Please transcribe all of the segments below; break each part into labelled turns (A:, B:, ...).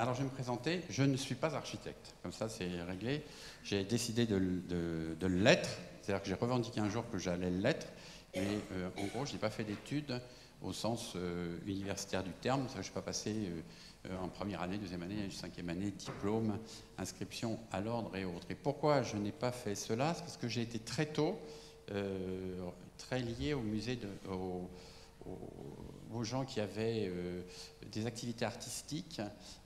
A: alors je vais me présenter. Je ne suis pas architecte. Comme ça, c'est réglé. J'ai décidé de, l'être. C'est-à-dire que j'ai revendiqué un jour que j'allais l'être. Mais euh, en gros, je n'ai pas fait d'études au sens euh, universitaire du terme. Je ne pas passé euh, en première année, deuxième année, cinquième année, diplôme, inscription à l'ordre et autres. Et pourquoi je n'ai pas fait cela? C'est parce que j'ai été très tôt très lié au musée de, aux, gens qui avaient euh, des activités artistiques,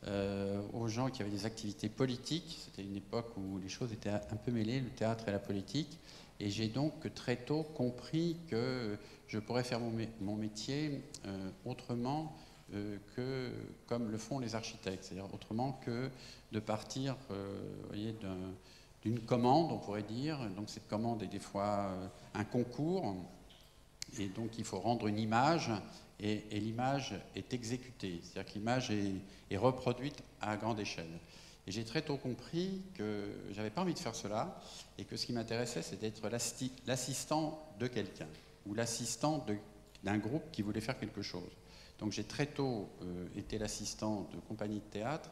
A: euh, aux gens qui avaient des activités politiques. C'était une époque où les choses étaient un peu mêlées, le théâtre et la politique. Et j'ai donc très tôt compris que je pourrais faire mon, métier euh, autrement que comme le font les architectes, c'est-à-dire autrement que de partir d'une commande, on pourrait dire. Donc cette commande est des fois un concours et donc il faut rendre une image et, l'image est exécutée, c'est-à-dire que l'image est, reproduite à grande échelle. Et j'ai très tôt compris que j'avais pas envie de faire cela et que ce qui m'intéressait, c'était d'être l'assistant de quelqu'un ou l'assistant d'un groupe qui voulait faire quelque chose. Donc j'ai très tôt euh, été l'assistant de compagnies de théâtre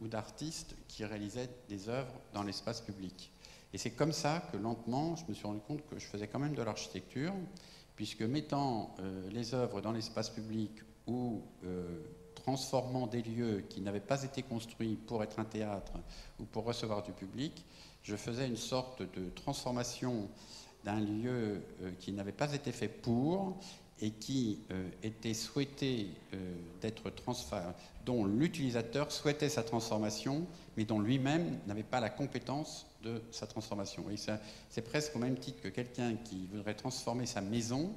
A: ou d'artistes qui réalisaient des œuvres dans l'espace public. Et c'est comme ça que lentement, je me suis rendu compte que je faisais quand même de l'architecture puisque mettant euh, les œuvres dans l'espace public ou euh, transformant des lieux qui n'avaient pas été construits pour être un théâtre ou pour recevoir du public, je faisais une sorte de transformation d'un lieu euh, qui n'avait pas été fait pour et qui était souhaité d'être transformé, dont l'utilisateur souhaitait sa transformation, mais dont lui-même n'avait pas la compétence de sa transformation. C'est presque au même titre que quelqu'un qui voudrait transformer sa maison,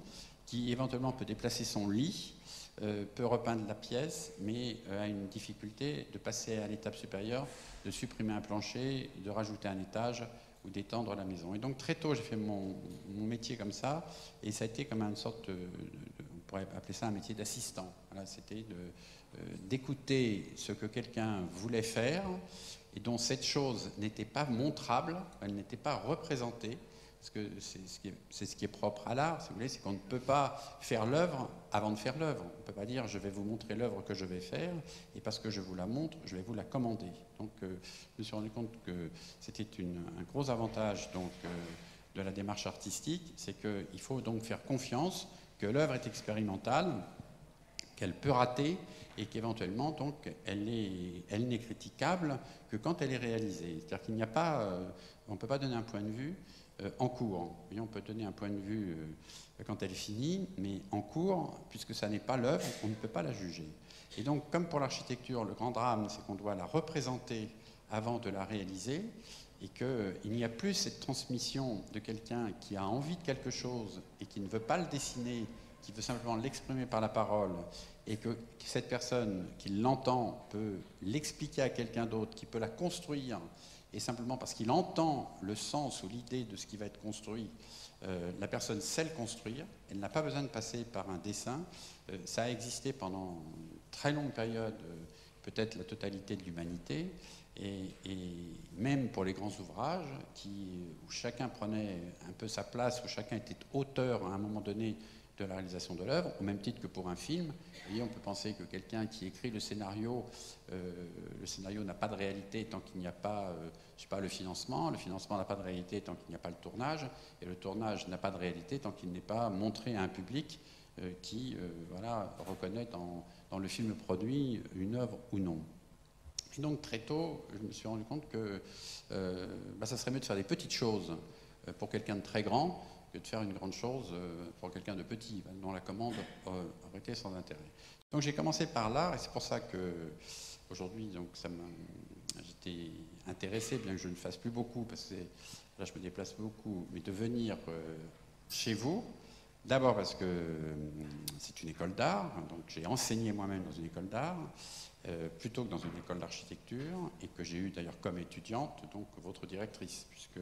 A: qui éventuellement peut déplacer son lit, euh, peut repeindre la pièce, mais euh, a une difficulté de passer à l'étape supérieure, de supprimer un plancher, de rajouter un étage ou d'étendre la maison. Et donc très tôt, j'ai fait mon, métier comme ça, et ça a été comme une sorte, de, on pourrait appeler ça un métier d'assistant. Voilà, C'était euh, d'écouter ce que quelqu'un voulait faire et dont cette chose n'était pas montrable, elle n'était pas représentée, parce que c'est ce, qui est propre à l'art, si vous voulez, c'est qu'on ne peut pas faire l'œuvre avant de faire l'œuvre. On ne peut pas dire je vais vous montrer l'œuvre que je vais faire, et parce que je vous la montre, je vais vous la commander. Donc euh, je me suis rendu compte que c'était un gros avantage donc, euh, de la démarche artistique, c'est qu'il faut donc faire confiance que l'œuvre est expérimentale, qu'elle peut rater, et qu'éventuellement, donc, elle n'est critiquable que quand elle est réalisée. C'est-à-dire qu'il n'y a pas, euh, on ne peut pas donner un point de vue en cours. on peut donner un point de vue euh, quand elle est finie, mais en cours, puisque ça n'est pas l'œuvre, on ne peut pas la juger. Et donc, comme pour l'architecture, le grand drame, c'est qu'on doit la représenter avant de la réaliser, et qu'il n'y a plus cette transmission de quelqu'un qui a envie de quelque chose et qui ne veut pas le dessiner, qui veut simplement l'exprimer par la parole, et que cette personne qui l'entend peut l'expliquer à quelqu'un d'autre, qui peut la construire, et simplement parce qu'il entend le sens ou l'idée de ce qui va être construit, euh, la personne sait le construire, elle n'a pas besoin de passer par un dessin. Euh, ça a existé pendant une très longue période, euh, peut-être la totalité de l'humanité, et, même pour les grands ouvrages, où chacun prenait un peu sa place, où chacun était auteur à un moment donné de la réalisation de l'œuvre, au même titre que pour un film. Et on peut penser que quelqu'un qui écrit le scénario, euh, le scénario n'a pas de réalité tant qu'il n'y a pas, euh, sais pas, le financement. Le financement n'a pas de réalité tant qu'il n'y a pas le tournage. Et le tournage n'a pas de réalité tant qu'il n'est pas montré à un public euh, qui, voilà, reconnaît dans, dans, le film produit une œuvre ou non. Et donc très tôt, je me suis rendu compte que bah, ça serait mieux de faire des petites choses pour quelqu'un de très grand que de faire une grande chose euh, pour quelqu'un de petit, dont la commande aurait été sans intérêt. Donc j'ai commencé par l'art, et c'est pour ça que aujourd'hui, j'étais intéressé, bien que je ne fasse plus beaucoup, parce que là je me déplace beaucoup, mais de venir euh, chez vous. D'abord parce que euh, c'est une école d'art, donc j'ai enseigné moi-même dans une école d'art, plutôt que dans une école d'architecture, et que j'ai eu d'ailleurs comme étudiante donc votre directrice, puisque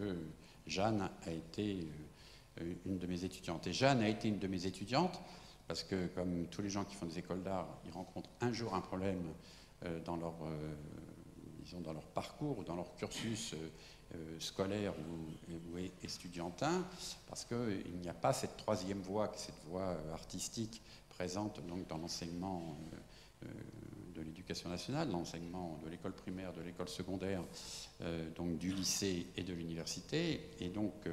A: Jeanne a été euh, une de mes étudiantes. Et Jeanne a été une de mes étudiantes, parce que comme tous les gens qui font des écoles d'art, ils rencontrent un jour un problème euh, dans leur, euh, dans leur parcours ou dans leur cursus scolaire ou, estudiantin, parce qu'il n'y a pas cette troisième voie, cette voie artistique présente donc, dans l'enseignement de l'éducation nationale, l'enseignement de l'école primaire, de l'école secondaire, donc du lycée et de l'université. Et donc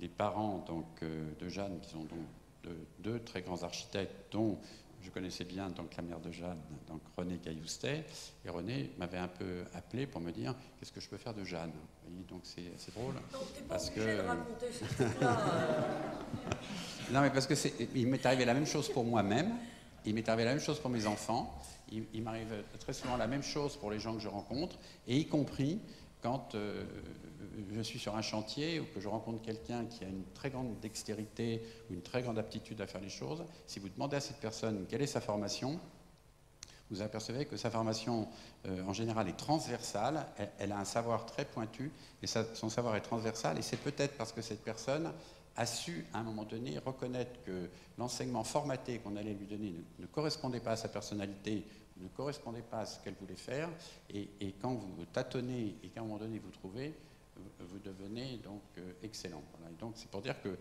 A: les parents donc, de Jeanne, qui sont donc deux très grands architectes, dont je connaissais bien donc la mère de Jeanne, donc René Gailloustet, et René m'avait un peu appelé pour me dire qu'est-ce que je peux faire de Jeanne? donc c'est drôle.
B: parce que de raconter ce là euh.
A: non mais parce que il m'est arrivé la même chose pour moi-même, il m'est arrivé la même chose pour mes enfants, il, il m'arrive très souvent la même chose pour les gens que je rencontre, et y compris quand euh, je suis sur un chantier ou que je rencontre quelqu'un qui a une très grande dextérité ou une très grande aptitude à faire les choses, si vous demandez à cette personne quelle est sa formation, vous apercevez que sa formation, euh, en général, est transversale. Elle, a un savoir très pointu, et son savoir est transversal. Et c'est peut-être parce que cette personne a su, à un moment donné, reconnaître que l'enseignement formaté qu'on allait lui donner ne, correspondait pas à sa personnalité, ne correspondait pas à ce qu'elle voulait faire. Et, et quand vous tâtonnez et qu'à un moment donné vous trouvez, vous devenez donc euh, excellent. donc c'est pour dire que,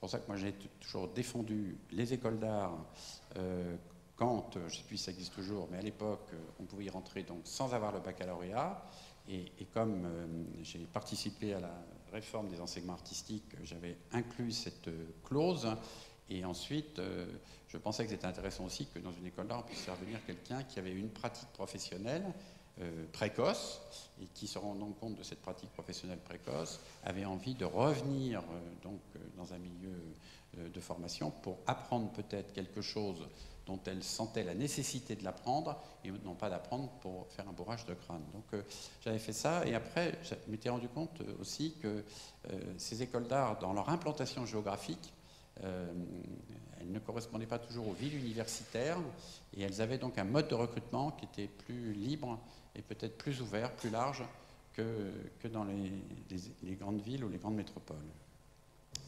A: pour ça que moi j'ai toujours défendu les écoles d'art euh, quand, je ne sais plus si ça existe toujours, mais à l'époque euh, on pouvait y rentrer donc sans avoir le baccalauréat. Et, comme j'ai participé à la réforme des enseignements artistiques, j'avais inclus cette clause. Et ensuite, je pensais que c'était intéressant aussi que dans une école d'art, on puisse faire venir quelqu'un qui avait une pratique professionnelle euh, précoce et qui se rendant compte de cette pratique professionnelle précoce avait envie de revenir euh, donc euh, dans un milieu de formation pour apprendre peut-être quelque chose dont elle sentait la nécessité de l'apprendre et non pas d'apprendre pour faire un bourrage de crâne. Donc j'avais fait ça et après je m'étais rendu compte aussi que ces écoles d'art, dans leur implantation géographique, elles ne correspondaient pas toujours aux villes universitaires et elles avaient donc un mode de recrutement qui était plus libre et peut-être plus ouvert, plus large que, que dans les, grandes villes ou les grandes métropoles.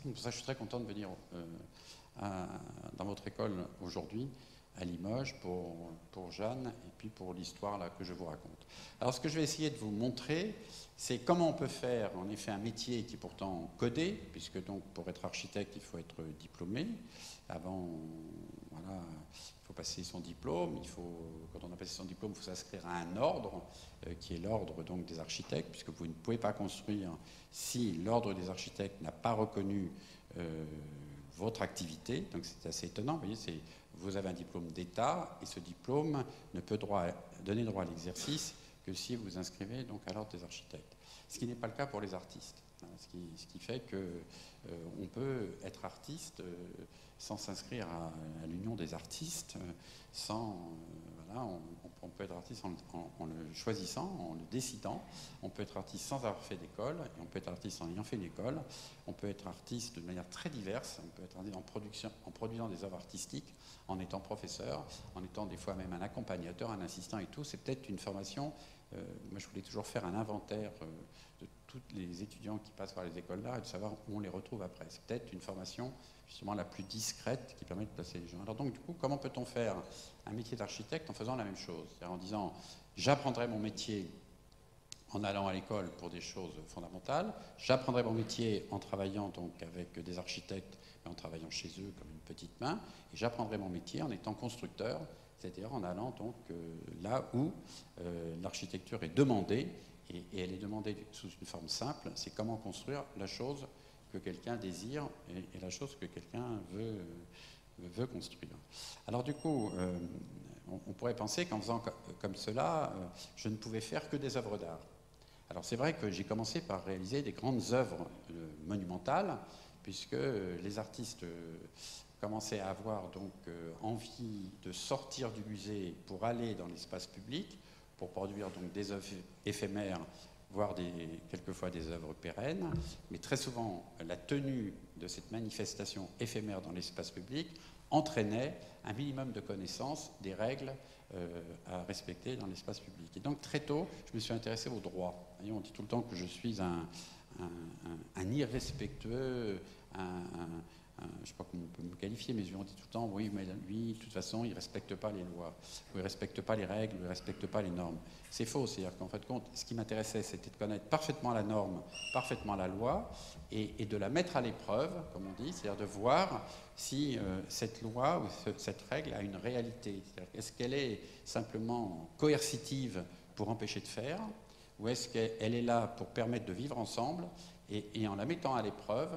A: pour ça, je suis très content de venir euh, dans votre école aujourd'hui, à Limoges, pour, pour Jeanne et puis pour l'histoire que je vous raconte. Alors, ce que je vais essayer de vous montrer, c'est comment on peut faire en effet un métier qui est pourtant codé, puisque donc pour être architecte, il faut être diplômé. Avant, voilà, passer son diplôme, il faut, quand on a passé son diplôme, il faut s'inscrire à un ordre, euh, qui est l'ordre donc des architectes, puisque vous ne pouvez pas construire si l'ordre des architectes n'a pas reconnu euh, votre activité. Donc c'est assez étonnant, vous voyez, vous avez un diplôme d'État, et ce diplôme ne peut droit, donner droit à l'exercice que si vous vous inscrivez donc à l'ordre des architectes. Ce qui n'est pas le cas pour les artistes. Hein, ce, qui, fait qu'on euh, peut être artiste sans s'inscrire à, l'union des artistes, euh, sans, euh, voilà, on, peut être artiste en, le choisissant, en le décidant, on peut être artiste sans avoir fait d'école, et on peut être artiste en ayant fait une école, on peut être artiste de manière très diverse, on peut être artiste en, production, en produisant des œuvres artistiques, en étant professeur, en étant des fois même un accompagnateur, un assistant et tout, c'est peut-être une formation, euh, moi je voulais toujours faire un inventaire de tous les étudiants qui passent par les écoles d'art et de savoir où on les retrouve après. C'est peut-être une formation justement la plus discrète qui permet de placer les gens. Alors donc du coup, comment peut-on faire un métier d'architecte en faisant la même chose? C'est-à-dire en disant, j'apprendrai mon métier en allant à l'école pour des choses fondamentales, j'apprendrai mon métier en travaillant donc avec des architectes, mais en travaillant chez eux comme une petite main, et j'apprendrai mon métier en étant constructeur, c'est-à-dire en allant donc euh, là où euh, l'architecture est demandée, et, et, elle est demandée sous une forme simple, c'est comment construire la chose que quelqu'un désire et, la chose que quelqu'un veut, veut construire. Alors du coup, euh, on, pourrait penser qu'en faisant comme cela, euh, je ne pouvais faire que des œuvres d'art. Alors c'est vrai que j'ai commencé par réaliser des grandes œuvres euh, monumentales, puisque les artistes commençaient à avoir donc envie de sortir du musée pour aller dans l'espace public, pour produire donc des œuvres éphémères voire des, quelquefois des œuvres pérennes, mais très souvent la tenue de cette manifestation éphémère dans l'espace public entraînait un minimum de connaissance des règles euh, à respecter dans l'espace public. Et donc très tôt, je me suis intéressé au droit. on dit tout le temps que je suis un, un irrespectueux, un, je ne sais pas comment on peut me qualifier, mais on dit tout le temps, oui, mais lui, de toute façon, il ne respecte pas les lois, ou il ne respecte pas les règles, ou il ne respecte pas les normes. C'est faux, c'est-à-dire qu'en fait, compte, ce qui m'intéressait, c'était de connaître parfaitement la norme, parfaitement la loi, et, de la mettre à l'épreuve, comme on dit, c'est-à-dire de voir si cette loi ou cette règle a une réalité. Est-ce qu'elle est simplement coercitive pour empêcher de faire, ou est-ce qu'elle est là pour permettre de vivre ensemble et, en la mettant à l'épreuve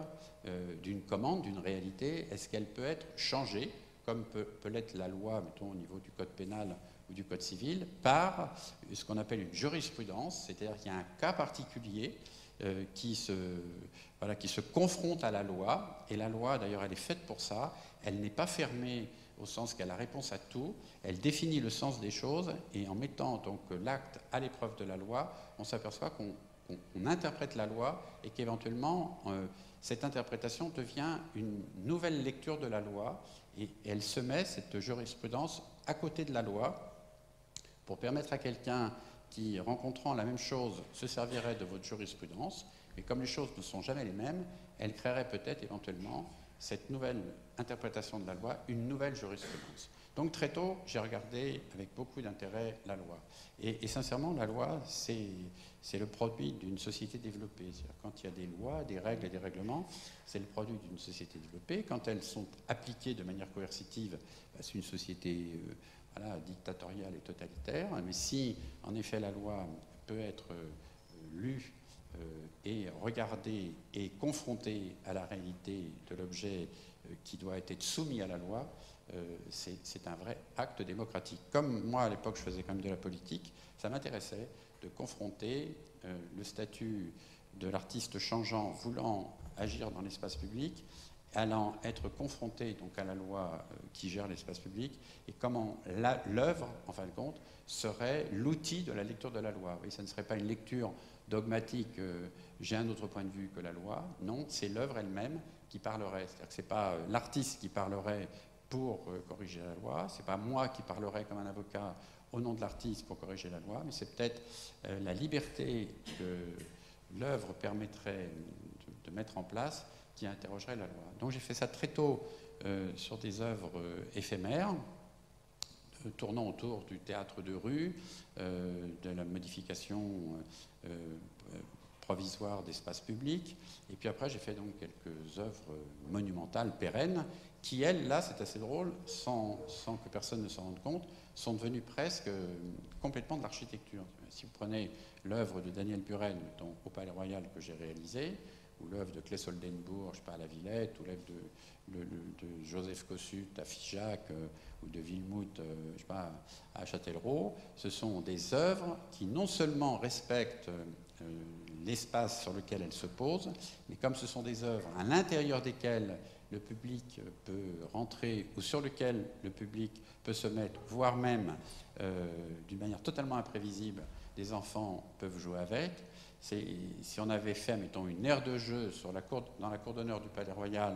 A: d'une commande, d'une réalité, est-ce qu'elle peut être changée, comme peut, peut l'être la loi, mettons, au niveau du code pénal ou du Code civil par ce qu'on appelle une jurisprudence, c'est-à-dire qu'il y a un cas particulier euh, qui, se, voilà, qui se confronte à la loi, et la loi d'ailleurs elle est faite pour ça, elle n'est pas fermée au sens qu'elle a réponse à tout, elle définit le sens des choses, et en mettant donc l'acte à l'épreuve de la loi, on s'aperçoit qu'on interprète la loi et qu'éventuellement euh, cette interprétation devient une nouvelle lecture de la loi, et elle se met, cette jurisprudence, à côté de la loi, pour permettre à quelqu'un qui, rencontrant la même chose, se servirait de votre jurisprudence, mais comme les choses ne sont jamais les mêmes, elle créerait peut-être éventuellement cette nouvelle interprétation de la loi, une nouvelle jurisprudence. Donc très tôt, j'ai regardé avec beaucoup d'intérêt la loi. Et, sincèrement, la loi, c'est le produit d'une société développée. Quand il y a des lois, des règles et des règlements, c'est le produit d'une société développée. Quand elles sont appliquées de manière coercitive, bah, c'est une société euh, dictatoriale et totalitaire, mais si en effet la loi peut être euh, lue euh, et regardée et confrontée à la réalité de l'objet qui doit être soumis à la loi, c'est un vrai acte démocratique. Comme moi à l'époque je faisais quand même de la politique, ça m'intéressait de confronter le statut de l'artiste changeant voulant agir dans l'espace public allant être confronté donc à la loi euh, qui gère l'espace public et comment l'œuvre, en fin de compte, serait l'outil de la lecture de la loi. Oui, ça ne serait pas une lecture dogmatique, euh, j'ai un autre point de vue que la loi. Non, c'est l'œuvre elle-même qui parlerait. C'est-à-dire que ce n'est pas euh, l'artiste qui parlerait pour corriger la loi, ce n'est pas moi qui parlerai comme un avocat au nom de l'artiste pour corriger la loi, mais c'est peut-être la liberté que l'œuvre permettrait de mettre en place qui interrogerait la loi. Donc j'ai fait ça très tôt euh, sur des œuvres euh, éphémères, euh, tournant autour du théâtre de rue, de la modification provisoire d'espaces publics. Et puis après, j'ai fait donc quelques œuvres monumentales, pérennes, qui, elles, là, c'est assez drôle, sans, que personne ne s'en rende compte, sont devenues presque complètement de l'architecture. Si vous prenez l'œuvre de Daniel Buren au Palais Royal que j'ai réalisé, ou l'œuvre de Claes Oldenburg, je sais pas, à la Villette, ou l'œuvre de, Joseph Cossut à Figeac, euh, ou de Wilmut, euh, je sais pas, à Châtellerault, ce sont des œuvres qui non seulement respectent euh, l'espace sur lequel elles se posent, mais comme ce sont des œuvres à l'intérieur desquelles le public peut rentrer ou sur lequel le public peut se mettre, voire même d'une manière totalement imprévisible, des enfants peuvent jouer avec, si on avait fait, mettons, une aire de jeu dans la cour d'honneur du Palais Royal,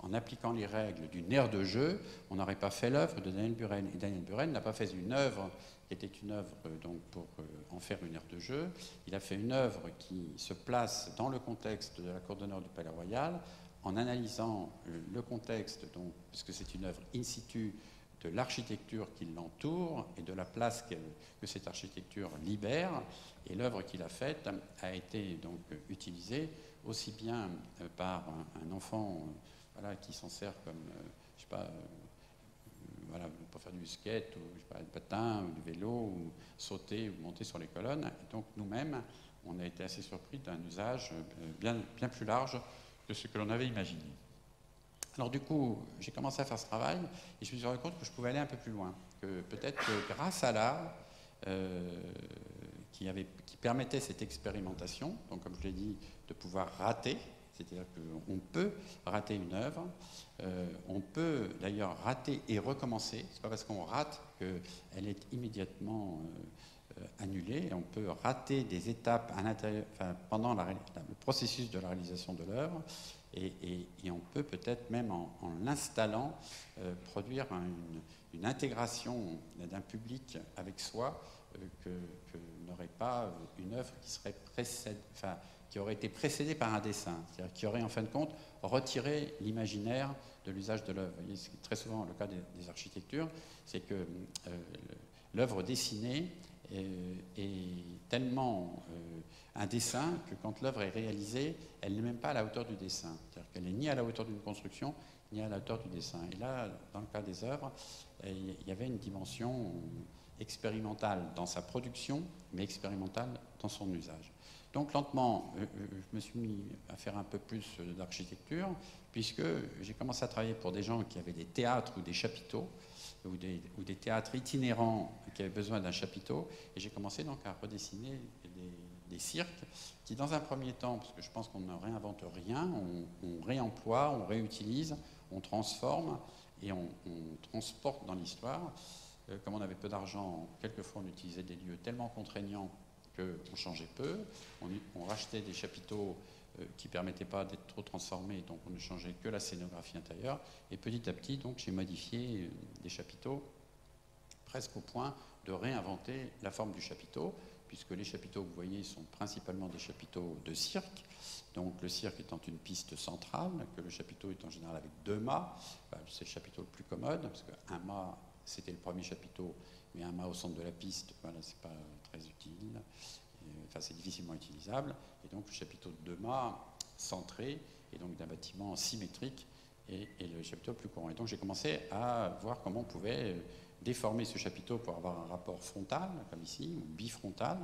A: en appliquant les règles d'une aire de jeu, on n'aurait pas fait l'œuvre de Daniel Buren. Et Daniel Buren n'a pas fait une œuvre qui était une œuvre donc, pour euh, en faire une aire de jeu. Il a fait une œuvre qui se place dans le contexte de la cour d'honneur du Palais Royal, en analysant le contexte, donc, puisque c'est une œuvre in situ de l'architecture qui l'entoure et de la place que, cette architecture libère. Et l'œuvre qu'il a faite a été donc utilisée aussi bien euh, par un, enfant euh, voilà, qui s'en sert comme, euh, je sais pas, voilà, pour faire du skate, ou du patin, ou du vélo, ou sauter, ou monter sur les colonnes. Donc nous-mêmes, on a été assez surpris d'un usage bien, bien plus large ce que l'on avait imaginé. Alors du coup, j'ai commencé à faire ce travail et je me suis rendu compte que je pouvais aller un peu plus loin, que peut-être grâce à l'art, qui, avait, qui permettait cette expérimentation, donc comme je l'ai dit, de pouvoir rater, c'est-à-dire qu'on peut rater une œuvre, euh, on peut d'ailleurs rater et recommencer, c'est pas parce qu'on rate qu'elle est immédiatement euh, annulée, on peut rater des étapes pendant le processus de la réalisation de l'œuvre, et, on peut peut-être même en, l'installant euh, produire une, intégration d'un public avec soi que, n'aurait pas une œuvre qui, serait enfin, qui aurait été précédée par un dessin, c'est-à-dire qui aurait en fin de compte retiré l'imaginaire de l'usage de l'œuvre. C'est très souvent le cas des, architectures, c'est que euh, l'œuvre dessinée est, tellement euh, un dessin que quand l'œuvre est réalisée, elle n'est même pas à la hauteur du dessin. C'est-à-dire qu'elle n'est ni à la hauteur d'une construction, ni à la hauteur du dessin. Et là, dans le cas des œuvres, il y avait une dimension expérimentale dans sa production, mais expérimentale dans son usage. Donc lentement, euh, euh, je me suis mis à faire un peu plus d'architecture, puisque j'ai commencé à travailler pour des gens qui avaient des théâtres ou des chapiteaux, ou des, ou des théâtres itinérants qui avaient besoin d'un chapiteau, et j'ai commencé donc à redessiner des, cirques qui, dans un premier temps, parce que je pense qu'on ne réinvente rien, on, réemploie, on réutilise, on transforme et on, transporte dans l'histoire. Euh, comme on avait peu d'argent, quelquefois on utilisait des lieux tellement contraignants qu'on changeait peu. On, rachetait des chapiteaux qui ne permettaient pas d'être trop transformés, donc on ne changeait que la scénographie intérieure. Et petit à petit, donc, j'ai modifié euh, des chapiteaux presque au point de réinventer la forme du chapiteau, puisque les chapiteaux que vous voyez sont principalement des chapiteaux de cirque. Donc le cirque étant une piste centrale, que le chapiteau est en général avec deux mâts, c'est le chapiteau le plus commode, parce qu'un mât, c'était le premier chapiteau, mais un mât au centre de la piste, voilà, c'est pas très utile, enfin c'est difficilement utilisable, et donc le chapiteau de deux mâts centré, et donc d'un bâtiment symétrique, et, le chapiteau plus courant. Et donc j'ai commencé à voir comment on pouvait déformer ce chapiteau pour avoir un rapport frontal, comme ici, ou bifrontal,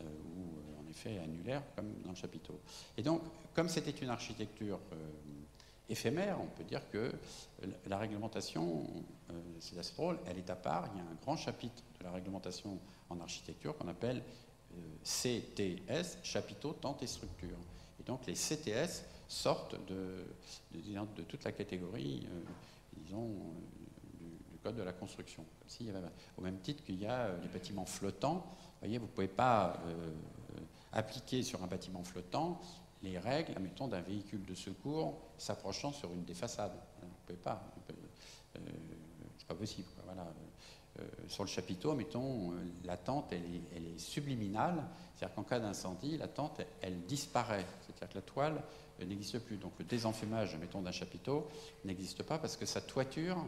A: euh, ou euh, en effet annulaire, comme dans le chapiteau. Et donc, comme c'était une architecture euh, éphémère, on peut dire que la réglementation, c'est assez drôle, elle est à part. Il y a un grand chapitre de la réglementation en architecture qu'on appelle CTS, chapiteau, tente et structure. Et donc les CTS sortent de, toute la catégorie, disons, code de la construction. au même titre qu'il y a euh, les bâtiments flottants. Vous voyez, vous ne pouvez pas euh, appliquer sur un bâtiment flottant les règles, admettons, d'un véhicule de secours s'approchant sur une des façades. Vous ne pouvez pas. Euh, c'est pas possible. Voilà. Sur le chapiteau, mettons, la tente, elle est, subliminale. C'est-à-dire qu'en cas d'incendie, la tente, elle, disparaît. C'est-à-dire que la toile n'existe plus. Donc le désenfumage, mettons, d'un chapiteau n'existe pas parce que sa toiture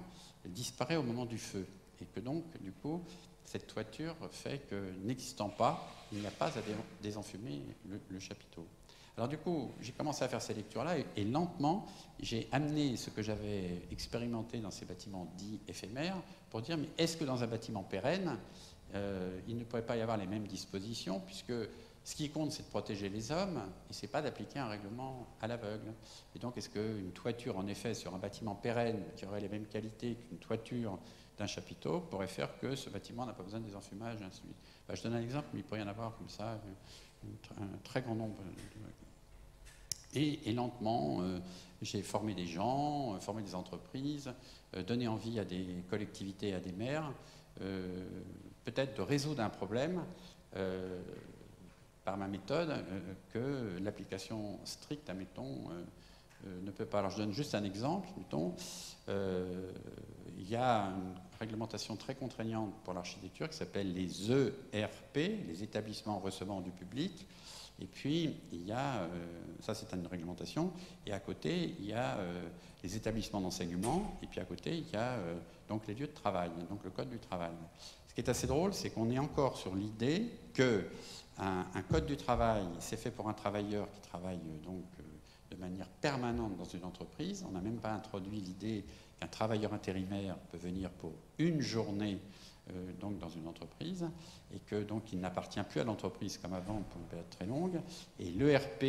A: disparaît au moment du feu. Et que donc, du coup, cette toiture fait que, n'existant pas, il n'y a pas à désenfumer le, chapiteau. Alors du coup, j'ai commencé à faire ces lectures-là et, lentement, j'ai amené ce que j'avais expérimenté dans ces bâtiments dits éphémères pour dire, mais est-ce que dans un bâtiment pérenne, euh, il ne pourrait pas y avoir les mêmes dispositions, puisque ce qui compte, c'est de protéger les hommes, et c'est pas d'appliquer un règlement à l'aveugle. Et donc, est-ce qu'une toiture, en effet, sur un bâtiment pérenne, qui aurait les mêmes qualités qu'une toiture d'un chapiteau, pourrait faire que ce bâtiment n'a pas besoin des enfumages, et ainsi de suite? Bah, Je donne un exemple, mais il pourrait y en avoir comme ça un très grand nombre. Et, lentement, euh, j'ai formé des gens, euh, formé des entreprises, euh, donné envie à des collectivités, à des maires, peut-être de résoudre un problème par ma méthode que l'application stricte, admettons, ne peut pas. Alors je donne juste un exemple, mettons, il y a une réglementation très contraignante pour l'architecture qui s'appelle les ERP, les établissements recevant du public. Et puis, il y a, ça c'est une réglementation, et à côté, il y a les établissements d'enseignement, et puis à côté, il y a donc les lieux de travail, donc le code du travail. Ce qui est assez drôle, c'est qu'on est encore sur l'idée que un, code du travail, c'est fait pour un travailleur qui travaille euh, donc euh, de manière permanente dans une entreprise. On n'a même pas introduit l'idée qu'un travailleur intérimaire peut venir pour une journée euh, donc dans une entreprise et que donc il n'appartient plus à l'entreprise comme avant pour une période très longue. Et l'ERP,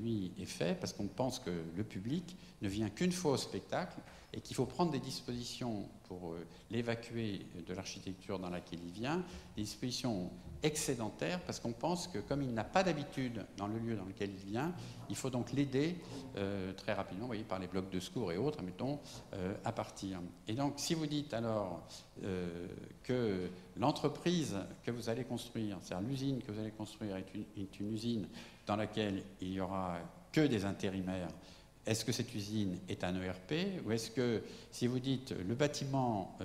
A: lui, est fait parce qu'on pense que le public ne vient qu'une fois au spectacle et qu'il faut prendre des dispositions pour l'évacuer de l'architecture dans laquelle il vient, des dispositions excédentaire parce qu'on pense que comme il n'a pas d'habitude dans le lieu dans lequel il vient, il faut donc l'aider euh, très rapidement, vous voyez, par les blocs de secours et autres, mettons, euh, à partir. Et donc, si vous dites alors euh, que l'entreprise que vous allez construire, c'est-à-dire l'usine que vous allez construire est une, est une usine dans laquelle il n'y aura que des intérimaires, est-ce que cette usine est un ERP ou est-ce que, si vous dites le bâtiment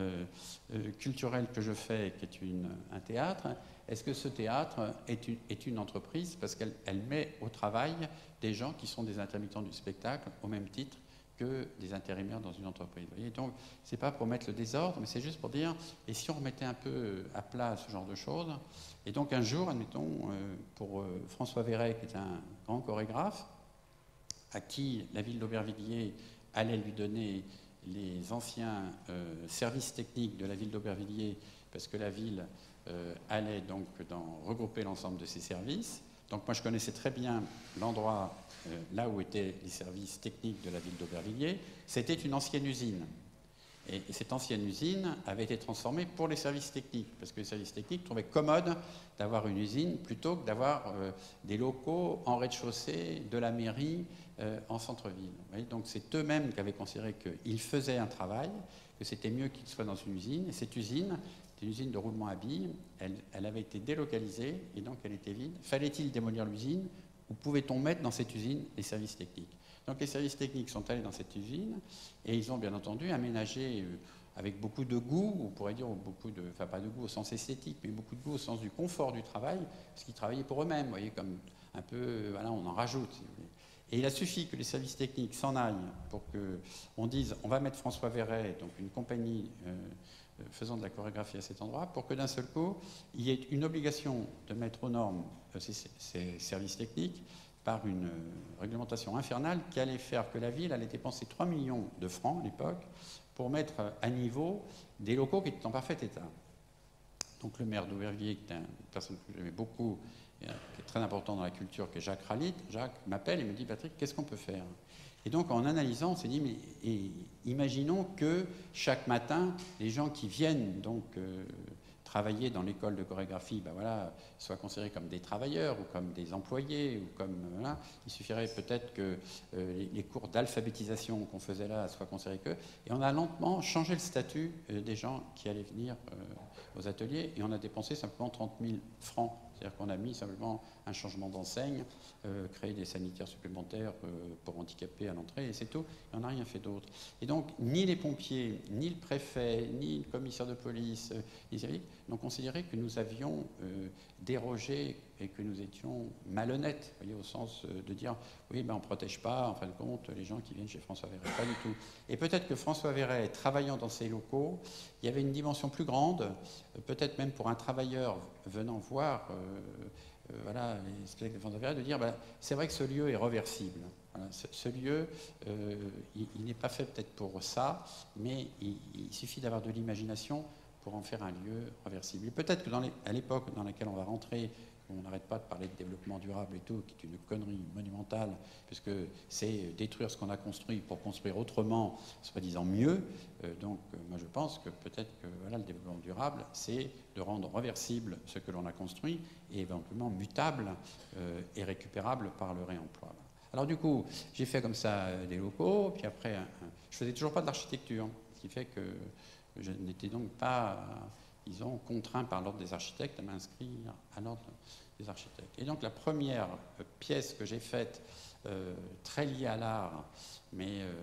A: culturel que je fais, qui est un théâtre, est-ce que ce théâtre est une, entreprise parce qu'elle met au travail des gens qui sont des intermittents du spectacle au même titre que des intérimaires dans une entreprise? Vous Donc, c'est pas pour mettre le désordre, mais c'est juste pour dire, et si on remettait un peu à plat ce genre de choses? Et donc, un jour, admettons, euh, pour euh, François Verret, qui est un grand chorégraphe, à qui la ville d'Aubervilliers allait lui donner les anciens services techniques de la ville d'Aubervilliers, parce que la ville allait donc regrouper l'ensemble de ses services. Donc moi je connaissais très bien l'endroit là où étaient les services techniques de la ville d'Aubervilliers. C'était une ancienne usine. Et, cette ancienne usine avait été transformée pour les services techniques, parce que les services techniques trouvaient commode d'avoir une usine plutôt que d'avoir euh, des locaux en rez-de-chaussée de la mairie euh, en centre-ville. Donc c'est eux-mêmes qui avaient considéré qu'ils faisaient un travail, que c'était mieux qu'ils soient dans une usine. Et cette usine, une usine de roulement à billes, elle, avait été délocalisée et donc elle était vide. Fallait-il démolir l'usine ou pouvait-on mettre dans cette usine les services techniques? Donc les services techniques sont allés dans cette usine et ils ont bien entendu aménagé euh, avec beaucoup de goût, on pourrait dire beaucoup de, pas de goût au sens esthétique, mais beaucoup de goût au sens du confort du travail, parce qu'ils travaillaient pour eux-mêmes, vous voyez, comme un peu, voilà, on en rajoute. Et il a suffi que les services techniques s'en aillent pour qu'on dise on va mettre François Verret, donc une compagnie euh, euh, faisant de la chorégraphie à cet endroit, pour que d'un seul coup, il y ait une obligation de mettre aux normes ces services techniques par une réglementation infernale qui allait faire que la ville allait dépenser 3 millions de francs à l'époque pour mettre à niveau des locaux qui étaient en parfait état. Donc le maire d'Aubervilliers, qui est une personne que j'aimais beaucoup, qui est très important dans la culture, qui est Jacques Ralit, Jacques m'appelle et me dit Patrick, qu'est-ce qu'on peut faire? Et donc en analysant, on s'est dit, mais imaginons que chaque matin, les gens qui viennent donc euh, travailler dans l'école de chorégraphie, ben voilà, soient considérés comme des travailleurs ou comme des employés ou comme voilà. Il suffirait peut-être que euh, les, cours d'alphabétisation qu'on faisait là soient considérés que. Et on a lentement changé le statut euh, des gens qui allaient venir euh, aux ateliers et on a dépensé simplement 30 000 francs c'est-à-dire qu'on a mis simplement un changement d'enseigne, euh, créé des sanitaires supplémentaires euh, pour handicapés à l'entrée, et c'est tout. Et on n'a rien fait d'autre. Et donc, ni les pompiers, ni le préfet, ni le commissaire de police, euh, ni n'ont considéré que nous avions dérogé et que nous étions malhonnêtes, voyez, au sens de dire oui, ben, on ne protège pas, en fin de compte, les gens qui viennent chez François Verret. Pas du tout. Et peut-être que François Verret, travaillant dans ces locaux, il y avait une dimension plus grande, peut-être même pour un travailleur venant voir euh, euh, voilà, les spectacles de François Verret, de dire ben, c'est vrai que ce lieu est reversible. ce, lieu, euh, il, n'est pas fait peut-être pour ça, mais il, suffit d'avoir de l'imagination pour en faire un lieu reversible. Et peut-être que à l'époque dans laquelle on va rentrer, on n'arrête pas de parler de développement durable et tout, qui est une connerie monumentale, puisque c'est détruire ce qu'on a construit pour construire autrement, soi-disant mieux. Euh, donc, euh, moi, je pense que peut-être que voilà, le développement durable, c'est de rendre reversible ce que l'on a construit et éventuellement mutable euh, et récupérable par le réemploi. Alors, du coup, j'ai fait comme ça des locaux, puis après, je faisais toujours pas de l'architecture, ce qui fait que je n'étais donc pas ils ont contraint par l'ordre des architectes à m'inscrire à l'ordre des architectes. Et donc la première euh, pièce que j'ai faite, euh, très liée à l'art, mais euh,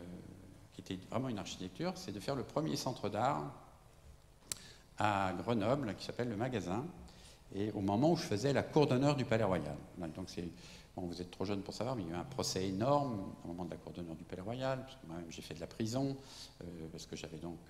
A: qui était vraiment une architecture, c'est de faire le premier centre d'art à Grenoble, qui s'appelle le Magasin, et au moment où je faisais la cour d'honneur du Palais Royal. Donc c'est Bon, vous êtes trop jeune pour savoir, mais il y a eu un procès énorme au moment de la cour d'honneur du Palais Royal, parce que moi-même j'ai fait de la prison, parce que j'avais donc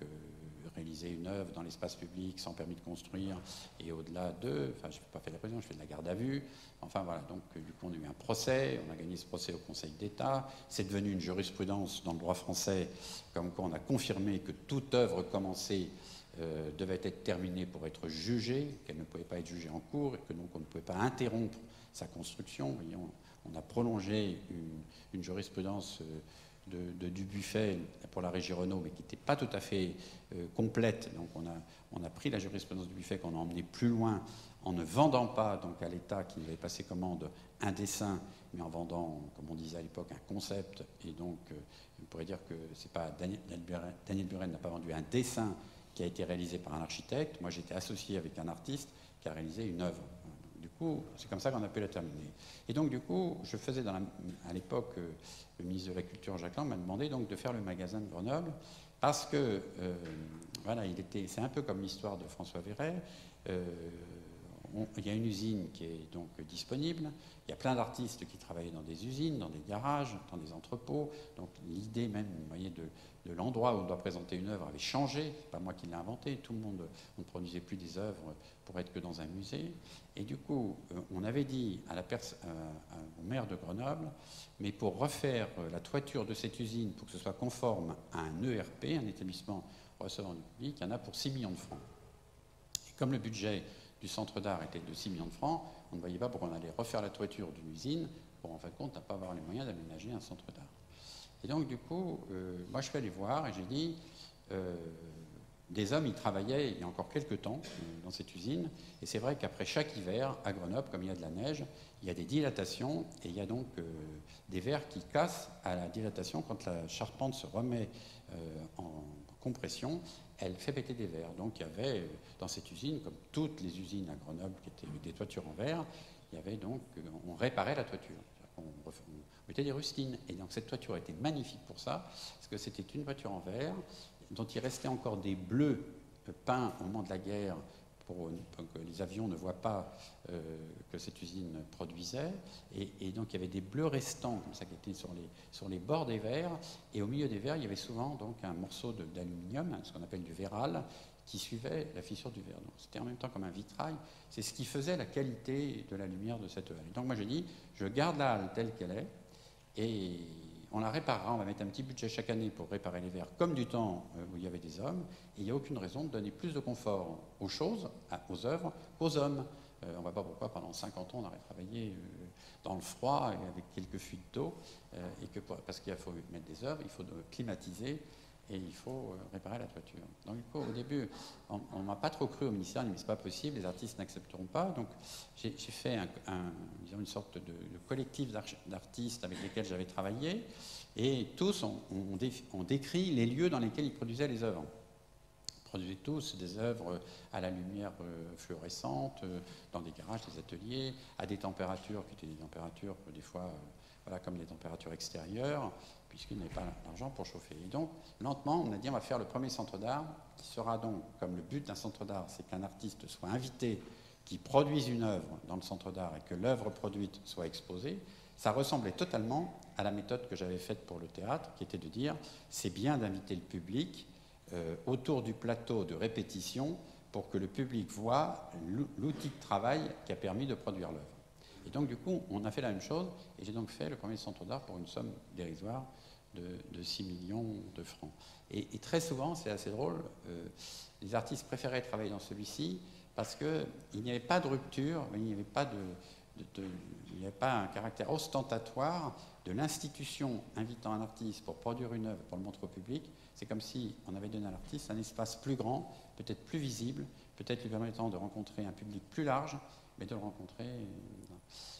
A: réaliser une œuvre dans l'espace public sans permis de construire et au-delà de, enfin je n'ai pas fait de la prison, je fais de la garde à vue. Enfin voilà, donc euh, du coup on a eu un procès, on a gagné ce procès au Conseil d'État, c'est devenu une jurisprudence dans le droit français, comme quoi on a confirmé que toute œuvre commencée euh, devait être terminée pour être jugée, qu'elle ne pouvait pas être jugée en cours et que donc on ne pouvait pas interrompre sa construction. on, a prolongé une, jurisprudence. Euh, de, du buffet pour la régie Renault, mais qui n'était pas tout à fait euh, complète. Donc on a, pris la jurisprudence du buffet qu'on a emmené plus loin en ne vendant pas donc à l'État qui avait passé commande un dessin, mais en vendant, comme on disait à l'époque, un concept. Et donc, euh, on pourrait dire que c'est pas Daniel, Daniel Buren n'a pas vendu un dessin qui a été réalisé par un architecte. Moi, j'étais associé avec un artiste qui a réalisé une œuvre c'est comme ça qu'on a pu la terminer. Et donc, du coup, je faisais à l'époque, euh, le ministre de la Culture, Jacques Lang, m'a demandé donc de faire le magasin de Grenoble, parce que, euh, voilà, il était, c'est un peu comme l'histoire de François. Euh, il y a une usine qui est donc disponible. Il y a plein d'artistes qui travaillaient dans des usines, dans des garages, dans des entrepôts. Donc l'idée même, vous voyez, de, l'endroit où on doit présenter une œuvre avait changé. n'est pas moi qui l'ai inventé. Tout le monde, on ne produisait plus des œuvres pour être que dans un musée. Et du coup, euh, on avait dit à la euh, au maire de Grenoble, mais pour refaire euh, la toiture de cette usine, pour que ce soit conforme à un ERP, un établissement recevant du public, il y en a pour 6 millions de francs. Et comme le budget du centre d'art était de 6 millions de francs, on ne voyait pas pourquoi on allait refaire la toiture d'une usine pour en fin de compte ne pas avoir les moyens d'aménager un centre d'art. Et donc, du coup, euh, moi, je suis allé voir et j'ai dit, euh, des hommes, ils travaillaient il y a encore quelques temps euh, dans cette usine. Et c'est vrai qu'après chaque hiver, à Grenoble, comme il y a de la neige, il y a des dilatations et il y a donc des verres qui cassent à la dilatation. Quand la charpente se remet en compression, elle fait péter des verres. Donc il y avait dans cette usine, comme toutes les usines à Grenoble qui étaient des toitures en verre, il y avait donc, on réparait la toiture. On, mettait des rustines. Et donc cette toiture était magnifique pour ça, parce que c'était une voiture en verre, dont il restait encore des bleus peints au moment de la guerre pour, que les avions ne voient pas euh, que cette usine produisait. Et, donc il y avait des bleus restants, comme ça, qui étaient sur les, sur les bords des verres. Et au milieu des verres, il y avait souvent donc un morceau d'aluminium, ce qu'on appelle du véral, qui suivait la fissure du verre. C'était en même temps comme un vitrail. C'est ce qui faisait la qualité de la lumière de cette halle. Donc moi j'ai dit, je garde la halle telle qu'elle est, et on la réparera, on va mettre un petit budget chaque année pour réparer les verres, comme du temps euh, où il y avait des hommes, il n'y a aucune raison de donner plus de confort aux choses, aux œuvres, qu'aux hommes. Euh, on ne voit pas pourquoi pendant 50 ans on aurait travaillé euh, dans le froid et avec quelques fuites d'eau, et parce qu'il faut mettre des œuvres, il faut climatiser, et il faut euh, réparer la toiture. Donc au début, on ne m'a pas trop cru au ministère, mais c'est pas possible, les artistes n'accepteront pas. Donc j'ai fait une sorte de, collectif d'artistes avec lesquels j'avais travaillé, et tous ont, décrit les lieux dans lesquels ils produisaient les œuvres. Ils produisaient tous des œuvres à la lumière euh, fluorescente, euh, dans des garages, des ateliers, à des températures qui étaient des températures des fois voilà, comme les températures extérieures, puisqu'il n'y avait pas l'argent pour chauffer. Et donc, lentement, on a dit on va faire le premier centre d'art, qui sera donc, comme le but d'un centre d'art, c'est qu'un artiste soit invité, qui produise une œuvre dans le centre d'art et que l'œuvre produite soit exposée. Ça ressemblait totalement à la méthode que j'avais faite pour le théâtre, qui était de dire c'est bien d'inviter le public euh, autour du plateau de répétition pour que le public voit l'outil de travail qui a permis de produire l'œuvre. Et donc, du coup, on a fait la même chose, et j'ai donc fait le premier centre d'art pour une somme dérisoire de, 6 millions de francs. Et, très souvent, c'est assez drôle, euh, les artistes préféraient travailler dans celui-ci parce qu'il n'y avait pas de rupture, de, il n'y avait pas un caractère ostentatoire de l'institution invitant un artiste pour produire une œuvre, pour le montrer au public. C'est comme si on avait donné à l'artiste un espace plus grand, peut-être plus visible, peut-être lui permettant de rencontrer un public plus large, mais de le rencontrer.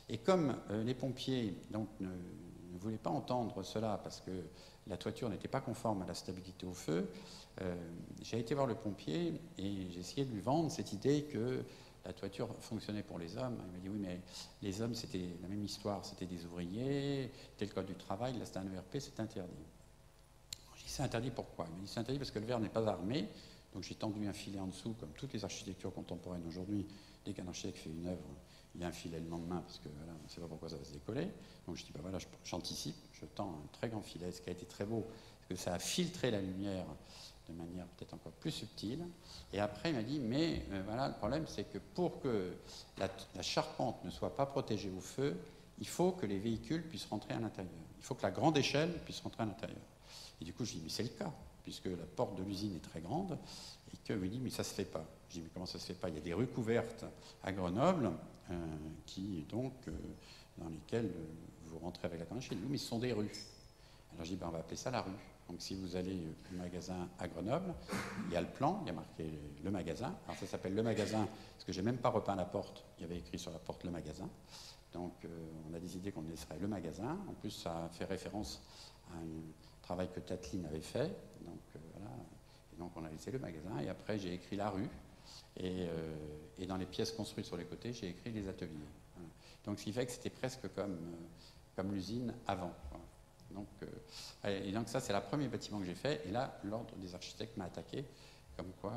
A: Et comme euh, les pompiers donc, ne, voulaient pas entendre cela parce que la toiture n'était pas conforme à la stabilité au feu, euh, j'ai été voir le pompier et j'ai essayé de lui vendre cette idée que la toiture fonctionnait pour les hommes. Il m'a dit oui, mais les hommes, c'était la même histoire, c'était des ouvriers, tel le code du travail, là c'est un ERP, c'est interdit. C'est interdit pourquoi? Il m'a dit c'est interdit parce que le verre n'est pas armé, donc j'ai tendu un filet en dessous, comme toutes les architectures contemporaines aujourd'hui, dès qu'un architecte fait une œuvre, il y a un filet le lendemain parce que on ne sait pas pourquoi ça va se décoller. Donc je dis, bah voilà, j'anticipe, je tends un très grand filet, ce qui a été très beau, parce que ça a filtré la lumière de manière peut-être encore plus subtile. Et après, il m'a dit, mais euh, voilà, le problème, c'est que pour que la, charpente ne soit pas protégée au feu, il faut que les véhicules puissent rentrer à l'intérieur. Il faut que la grande échelle puisse rentrer à l'intérieur. Et du coup, je dis, mais c'est le cas, puisque la porte de l'usine est très grande, et que me dit, mais ça ne se fait pas. Je dis, mais comment ça se fait pas? Il y a des rues couvertes à Grenoble, euh, qui donc euh, dans lesquelles euh, vous rentrez avec la canne chez nous, mais ce sont des rues. Alors je dis, ben, on va appeler ça la rue. Donc si vous allez au magasin à Grenoble, il y a le plan, il y a marqué le magasin. Alors ça s'appelle le magasin, parce que j'ai même pas repeint la porte, il y avait écrit sur la porte le magasin. Donc on a décidé qu'on laisserait le magasin. En plus, ça fait référence à un travail que Tateline avait fait. Donc voilà. Et donc on a laissé le magasin. Et après, j'ai écrit la rue. Euh, et, dans les pièces construites sur les côtés, j'ai écrit les ateliers. Donc ce qui fait que c'était presque comme, euh, comme l'usine avant. Donc, euh, et donc ça, c'est le premier bâtiment que j'ai fait. Et là, l'ordre des architectes m'a attaqué, comme quoi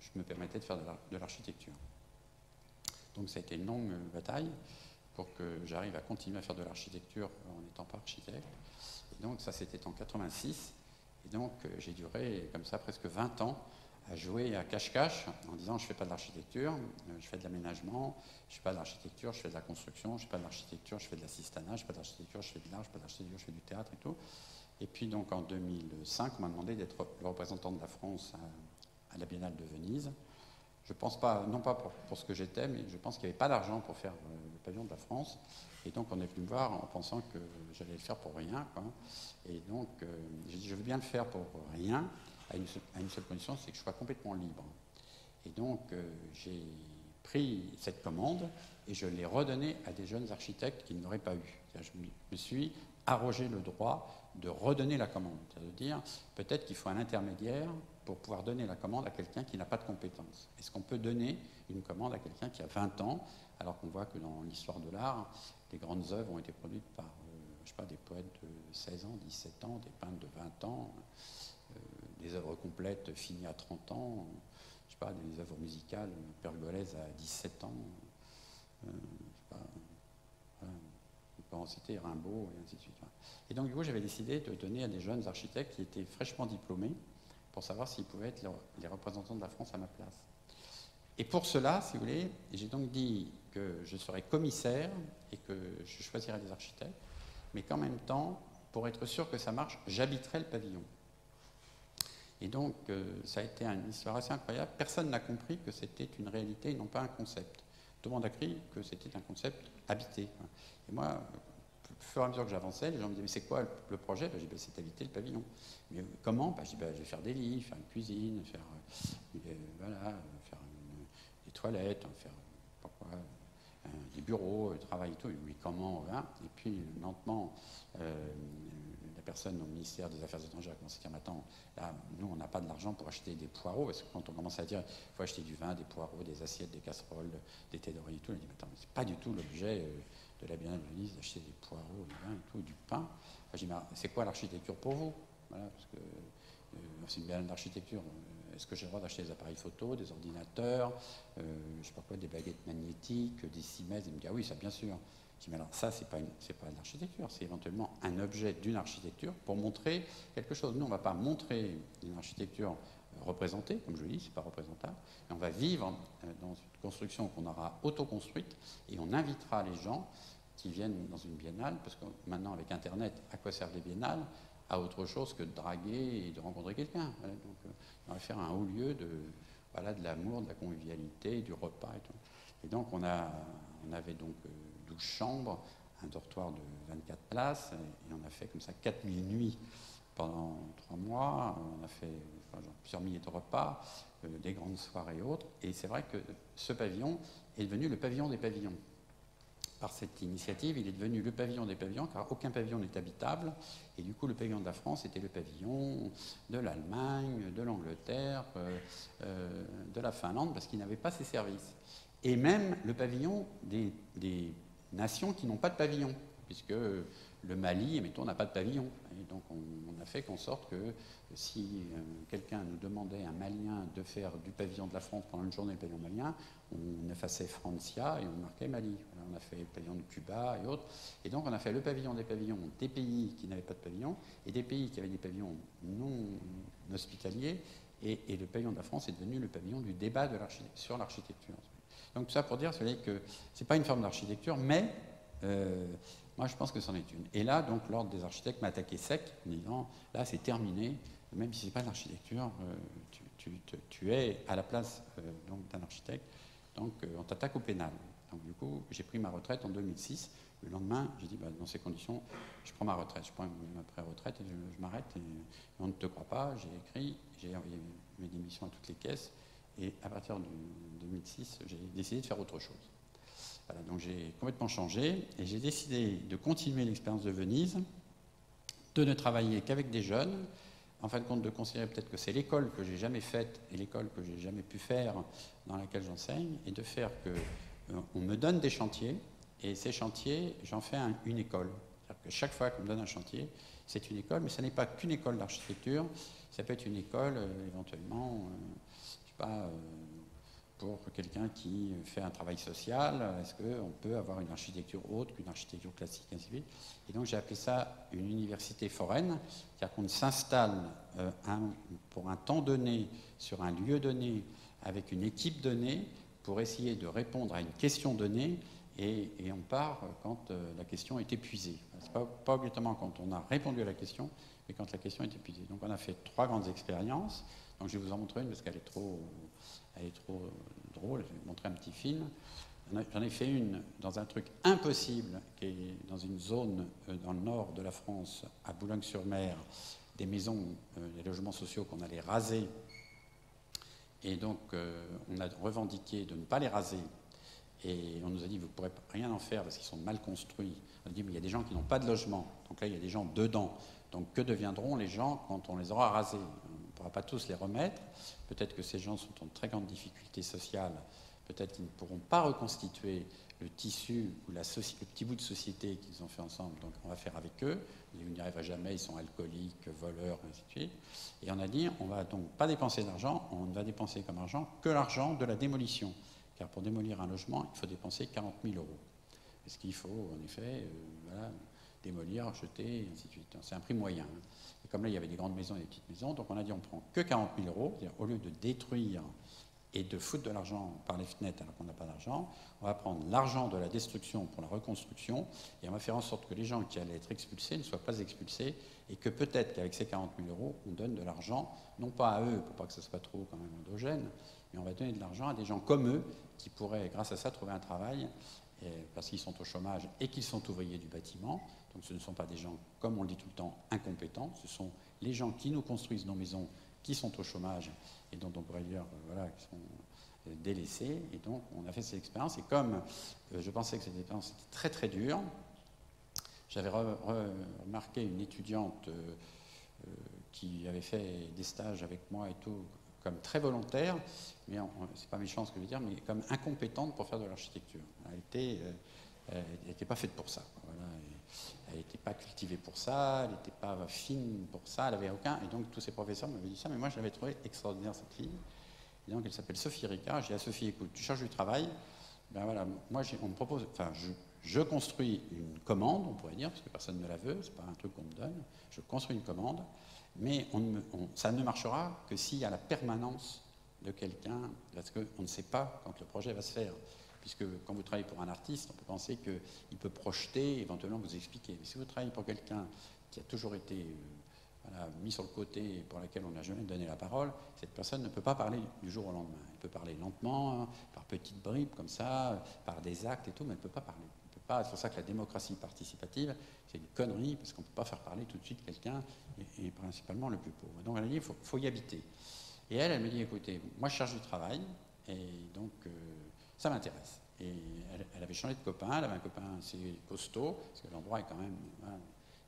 A: je me permettais de faire de l'architecture. Donc ça a été une longue bataille pour que j'arrive à continuer à faire de l'architecture en n'étant pas architecte. Donc ça c'était en 86. Et donc j'ai duré comme ça presque 20 ans à jouer à cache-cache en disant je ne fais pas de l'architecture, euh, je fais de l'aménagement, je ne fais pas de l'architecture, je fais de la construction, je ne fais pas de l'architecture, je fais de l'assistanat, je ne fais pas de l'architecture, je fais de l'art, je fais pas de l'architecture, je fais du théâtre et tout. Et puis donc en 2005, on m'a demandé d'être le représentant de la France à, la Biennale de Venise. Je pense pas, non pas pour, ce que j'étais, mais je pense qu'il n'y avait pas d'argent pour faire euh, le pavillon de la France. Et donc on est venu me voir en pensant que j'allais le faire pour rien. Et donc euh, j'ai dit je veux bien le faire pour rien, à une, seule, condition, c'est que je sois complètement libre. Et donc, euh, j'ai pris cette commande et je l'ai redonnée à des jeunes architectes qui ne l'auraient pas eu. Je me suis arrogé le droit de redonner la commande. C'est-à-dire, peut-être qu'il faut un intermédiaire pour pouvoir donner la commande à quelqu'un qui n'a pas de compétences. Est-ce qu'on peut donner une commande à quelqu'un qui a 20 ans, alors qu'on voit que dans l'histoire de l'art, les grandes œuvres ont été produites par, euh, je sais pas, des poètes de 16 ans, 17 ans, des peintres de 20 ans des œuvres complètes finies à 30 ans, je sais pas, des œuvres musicales, pergolaises à 17 ans, euh, je sais pas, peut en citer Rimbaud et ainsi de suite. Et donc du coup j'avais décidé de donner à des jeunes architectes qui étaient fraîchement diplômés pour savoir s'ils pouvaient être les représentants de la France à ma place. Et pour cela, si vous voulez, j'ai donc dit que je serais commissaire et que je choisirais des architectes, mais qu'en même temps, pour être sûr que ça marche, j'habiterais le pavillon. Et donc, euh, ça a été une histoire assez incroyable. Personne n'a compris que c'était une réalité et non pas un concept. Monde a cru que c'était un concept habité. Et moi, au fur et à mesure que j'avançais, les gens me disaient Mais c'est quoi le projet? Ben, J'ai dit ben, C'est habiter le pavillon. Mais comment? Ben, Je dis Je vais faire des lits, faire une cuisine, faire, euh, voilà, faire des toilettes, faire des bureaux, travail et tout. Oui, comment Et puis, lentement, euh, personne au ministère des Affaires étrangères a commencé à dire Attends, là, nous, on n'a pas de l'argent pour acheter des poireaux. Parce que quand on commence à dire Il faut acheter du vin, des poireaux, des assiettes, des casseroles, des thés d'oreille et tout, on dit Attends, c'est pas du tout l'objet euh, de la Biennale de Venise d'acheter des poireaux, du vin et tout, du pain. je dis C'est quoi l'architecture pour vous? Voilà, parce que euh, c'est une biennale d'architecture. Euh, est-ce que j'ai le droit d'acheter des appareils photo, des ordinateurs, je sais pas quoi, des baguettes magnétiques, des cimaises? Il me dit ah oui, ça bien sûr. Mais alors ça, ce n'est pas, pas de l'architecture, c'est éventuellement un objet d'une architecture pour montrer quelque chose. Nous, on ne va pas montrer une architecture représentée, comme je le dis, ce n'est pas représentable, on va vivre euh, dans une construction qu'on aura autoconstruite et on invitera les gens qui viennent dans une biennale, parce que maintenant, avec Internet, à quoi servent les biennales? À autre chose que de draguer et de rencontrer quelqu'un. donc, euh, on va faire un haut lieu de, voilà, de l'amour, de la convivialité, du repas et tout. Donc, on, a, on avait donc. Euh, 12 chambres, un dortoir de 24 places, et on a fait comme ça 4000 nuits pendant trois mois. On a fait plusieurs milliers de repas, euh, des grandes soirées et autres. Et c'est vrai que ce pavillon est devenu le pavillon des pavillons. Par cette initiative, il est devenu le pavillon des pavillons, car aucun pavillon n'est habitable. Et du coup, le pavillon de la France était le pavillon de l'Allemagne, de l'Angleterre, euh, euh, de la Finlande, parce qu'il n'avait pas ses services. Et même le pavillon des, des nations qui n'ont pas de pavillon, puisque le Mali, mettons, n'a pas de pavillon. Et donc on, a fait qu'en sorte que si euh, quelqu'un nous demandait, un Malien, de faire du pavillon de la France pendant une journée le pavillon malien, on effaçait Francia et on marquait Mali. on a fait le pavillon de Cuba et autres. Et donc on a fait le pavillon des pavillons des pays qui n'avaient pas de pavillon et des pays qui avaient des pavillons non hospitaliers. Et, le pavillon de la France est devenu le pavillon du débat sur l'architecture. Donc tout ça pour dire que ce n'est pas une forme d'architecture, mais euh, moi je pense que c'en est une. Et là, donc l'ordre des architectes m'a attaqué sec en disant, là c'est terminé, même si ce n'est pas de l'architecture, euh, tu, es à la place euh, d'un architecte, donc on t'attaque au pénal. Donc du coup, j'ai pris ma retraite en 2006. Le lendemain, j'ai dit, bah, dans ces conditions, je prends ma retraite. Je prends ma pré-retraite et je, m'arrête. Et, on ne te croit pas. J'ai écrit, j'ai envoyé mes démissions à toutes les caisses. Et à partir de 2006, j'ai décidé de faire autre chose. Donc j'ai complètement changé et j'ai décidé de continuer l'expérience de Venise, de ne travailler qu'avec des jeunes, en fin de compte de considérer peut-être que c'est l'école que j'ai jamais faite et l'école que j'ai jamais pu faire dans laquelle j'enseigne, et de faire que euh, on me donne des chantiers et ces chantiers, j'en fais une école. C'est-à-dire que chaque fois qu'on me donne un chantier, c'est une école, mais ce n'est pas qu'une école d'architecture, ça peut être une école euh, éventuellement. Euh, pas, euh, pour quelqu'un qui fait un travail social, est-ce qu'on peut avoir une architecture autre qu'une architecture classique, ainsi de suite? Et donc j'ai appelé ça une université foraine, c'est-à-dire qu'on s'installe euh, pour un temps donné sur un lieu donné avec une équipe donnée pour essayer de répondre à une question donnée et, on part quand euh, la question est épuisée. Ce pas, pas obligatoirement quand on a répondu à la question, mais quand la question est épuisée. Donc on a fait trois grandes expériences. Donc je vais vous en montrer une parce qu'elle est trop, elle est trop drôle. Je vais vous montrer un petit film. J'en ai fait une dans un truc impossible, qui est dans une zone euh, dans le nord de la France, à Boulogne-sur-Mer, des maisons, euh, des logements sociaux qu'on allait raser. Et donc, euh, on a revendiqué de ne pas les raser. Et on nous a dit, vous ne pourrez rien en faire parce qu'ils sont mal construits. On a dit, mais il y a des gens qui n'ont pas de logement. Donc là, il y a des gens dedans. Donc que deviendront les gens quand on les aura rasés? Pas tous les remettre. Peut-être que ces gens sont en très grande difficulté sociale. Peut-être qu'ils ne pourront pas reconstituer le tissu ou le petit bout de société qu'ils ont fait ensemble. Donc on va faire avec eux. Ils n'y arrivera jamais, ils sont alcooliques, voleurs, ainsi. Et on a dit, on va donc pas dépenser d'argent, on ne va dépenser comme argent que l'argent de la démolition. Car pour démolir un logement, il faut dépenser 40 000 euros. Est-ce qu'il faut, en effet, euh, voilà, démolir, jeter, et ainsi de suite. C'est un prix moyen. Et comme là, il y avait des grandes maisons et des petites maisons, donc on a dit on prend que 40 000 euros, au lieu de détruire et de foutre de l'argent par les fenêtres alors qu'on n'a pas d'argent, on va prendre l'argent de la destruction pour la reconstruction et on va faire en sorte que les gens qui allaient être expulsés ne soient pas expulsés et que peut-être qu'avec ces 40 000 euros, on donne de l'argent, non pas à eux, pour pas que ce soit trop quand même endogène, mais on va donner de l'argent à des gens comme eux qui pourraient, grâce à ça, trouver un travail parce qu'ils sont au chômage et qu'ils sont ouvriers du bâtiment. Donc ce ne sont pas des gens, comme on le dit tout le temps, incompétents, ce sont les gens qui nous construisent nos maisons qui sont au chômage et dont dire euh, voilà, qui sont euh, délaissés. Et donc on a fait cette expérience. Et comme euh, je pensais que cette expérience était très très dure, j'avais remarqué une étudiante qui avait fait des stages avec moi et tout, comme très volontaire, mais c'est pas méchant ce que je veux dire, mais comme incompétente pour faire de l'architecture. Elle n'était pas faite pour ça. Voilà, elle n'était pas cultivée pour ça, elle n'était pas fine pour ça, elle n'avait aucun. Et donc tous ses professeurs m'avaient dit ça, mais moi je l'avais trouvée extraordinaire cette fille. Et donc elle s'appelle Sophie Ricard. J'ai dit à Sophie, écoute, tu cherches du travail. Ben voilà, moi on me propose, enfin je, construis une commande, on pourrait dire, parce que personne ne la veut, c'est pas un truc qu'on me donne. Je construis une commande, mais ça ne marchera que s'il y a la permanence de quelqu'un, parce qu'on ne sait pas quand le projet va se faire puisque quand vous travaillez pour un artiste, on peut penser qu'il peut projeter, éventuellement vous expliquer. Mais si vous travaillez pour quelqu'un qui a toujours été euh, mis sur le côté, pour lequel on n'a jamais donné la parole, cette personne ne peut pas parler du jour au lendemain. Elle peut parler lentement, hein, par petites bribes comme ça, par des actes et tout, mais elle ne peut pas parler. C'est pour ça que la démocratie participative, c'est une connerie, parce qu'on ne peut pas faire parler tout de suite quelqu'un, et, principalement le plus pauvre. Donc elle a dit, il faut, y habiter. Et elle, elle me dit, écoutez, moi je cherche du travail, et donc... Euh, ça m'intéresse. Et elle, avait changé de copain, elle avait un copain assez costaud, parce que l'endroit est quand même, hein,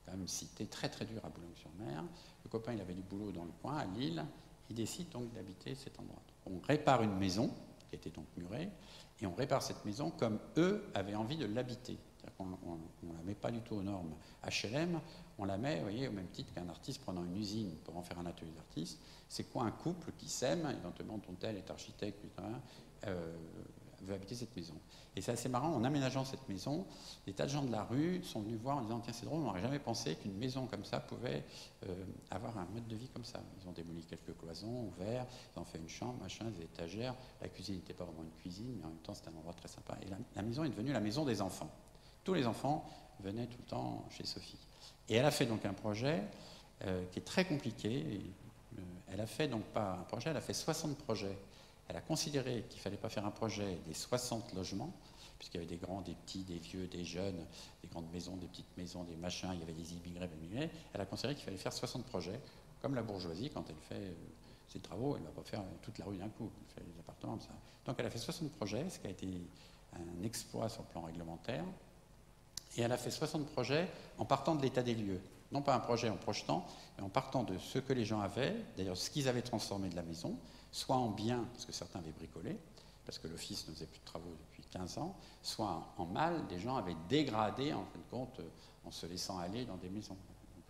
A: quand même cité très très dur à Boulogne-sur-Mer. Le copain, il avait du boulot dans le coin, à Lille. Il décide donc d'habiter cet endroit. On répare une maison, qui était donc murée, et on répare cette maison comme eux avaient envie de l'habiter. On ne la met pas du tout aux normes HLM, on la met, vous voyez, au même titre qu'un artiste prenant une usine pour en faire un atelier d'artiste. C'est quoi un couple qui s'aime, éventuellement dont elle est architecte, euh, veut habiter cette maison. Et c'est assez marrant, en aménageant cette maison, des tas de gens de la rue sont venus voir en disant Tiens, c'est drôle, on n'aurait jamais pensé qu'une maison comme ça pouvait euh, avoir un mode de vie comme ça. Ils ont démoli quelques cloisons, ouvert, ils ont fait une chambre, machin, des étagères. La cuisine n'était pas vraiment une cuisine, mais en même temps, c'était un endroit très sympa. Et la, maison est devenue la maison des enfants. Tous les enfants venaient tout le temps chez Sophie. Et elle a fait donc un projet euh, qui est très compliqué. Euh, elle a fait donc pas un projet, elle a fait 60 projets elle a considéré qu'il ne fallait pas faire un projet des 60 logements, puisqu'il y avait des grands, des petits, des vieux, des jeunes, des grandes maisons, des petites maisons, des machins, il y avait des immigrés, des immigrés. Elle a considéré qu'il fallait faire 60 projets, comme la bourgeoisie, quand elle fait euh, ses travaux, elle ne va pas faire toute la rue d'un coup, elle fait les appartements, ça. Donc elle a fait 60 projets, ce qui a été un exploit sur le plan réglementaire. Et elle a fait 60 projets en partant de l'état des lieux. Non pas un projet en projetant, mais en partant de ce que les gens avaient, d'ailleurs ce qu'ils avaient transformé de la maison, soit en bien, parce que certains avaient bricolé, parce que l'office ne faisait plus de travaux depuis 15 ans, soit en mal, des gens avaient dégradé, en fin de compte, euh, en se laissant aller dans des maisons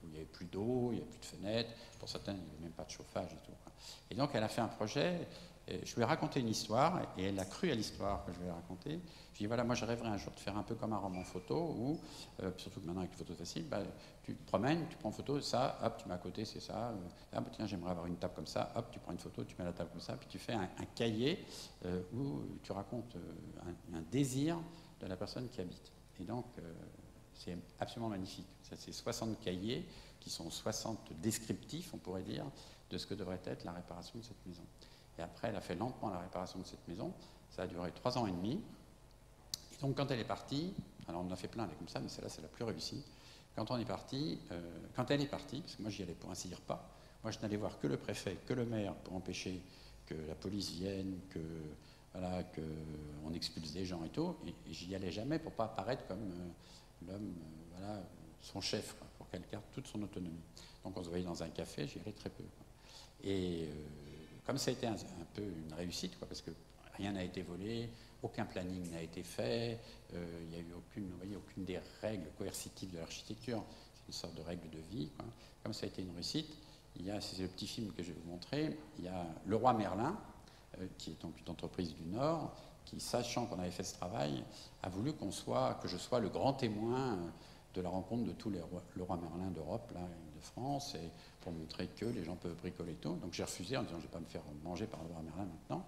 A: où il n'y avait plus d'eau, il n'y avait plus de fenêtres, pour certains, il n'y avait même pas de chauffage et tout. Et donc, elle a fait un projet je lui ai raconté une histoire et elle a cru à l'histoire que je lui ai racontée. Je lui ai dit voilà, moi je rêverais un jour de faire un peu comme un roman photo où, euh, surtout que maintenant avec les photos faciles, bah, tu te promènes, tu prends une photo, ça, hop, tu mets à côté, c'est ça. ah, bah, tiens, j'aimerais avoir une table comme ça, hop, tu prends une photo, tu mets la table comme ça, puis tu fais un, cahier où tu racontes un, un, désir de la personne qui habite. Et donc, c'est absolument magnifique. C'est 60 cahiers qui sont 60 descriptifs, on pourrait dire, de ce que devrait être la réparation de cette maison. Et après, elle a fait lentement la réparation de cette maison. Ça a duré trois ans et demi. Et donc, quand elle est partie, alors on en a fait plein comme ça, mais celle-là, c'est la plus réussie. Quand on est parti, euh, quand elle est partie, parce que moi, j'y allais pour ainsi dire pas, moi, je n'allais voir que le préfet, que le maire pour empêcher que la police vienne, que voilà, qu'on expulse des gens et tout. Et, j'y allais jamais pour pas apparaître comme euh, l'homme, euh, voilà, son chef, pour qu'elle garde toute son autonomie. Donc on se voyait dans un café, j'y allais très peu. Et comme ça a été un, peu une réussite, parce que rien n'a été volé, aucun planning n'a été fait, euh, il n'y a eu aucune, aucune des règles coercitives de l'architecture, c'est une sorte de règle de vie. Comme ça a été une réussite, il y a, c'est le petit film que je vais vous montrer, il y a Le Roi Merlin, euh, qui est donc une entreprise du Nord, qui, sachant qu'on avait fait ce travail, a voulu qu'on soit, que je sois le grand témoin de la rencontre de tous les le roi Merlin d'Europe, là, de France, et pour montrer que les gens peuvent bricoler tout. Donc j'ai refusé en disant je ne vais pas me faire manger par le roi Merlin maintenant.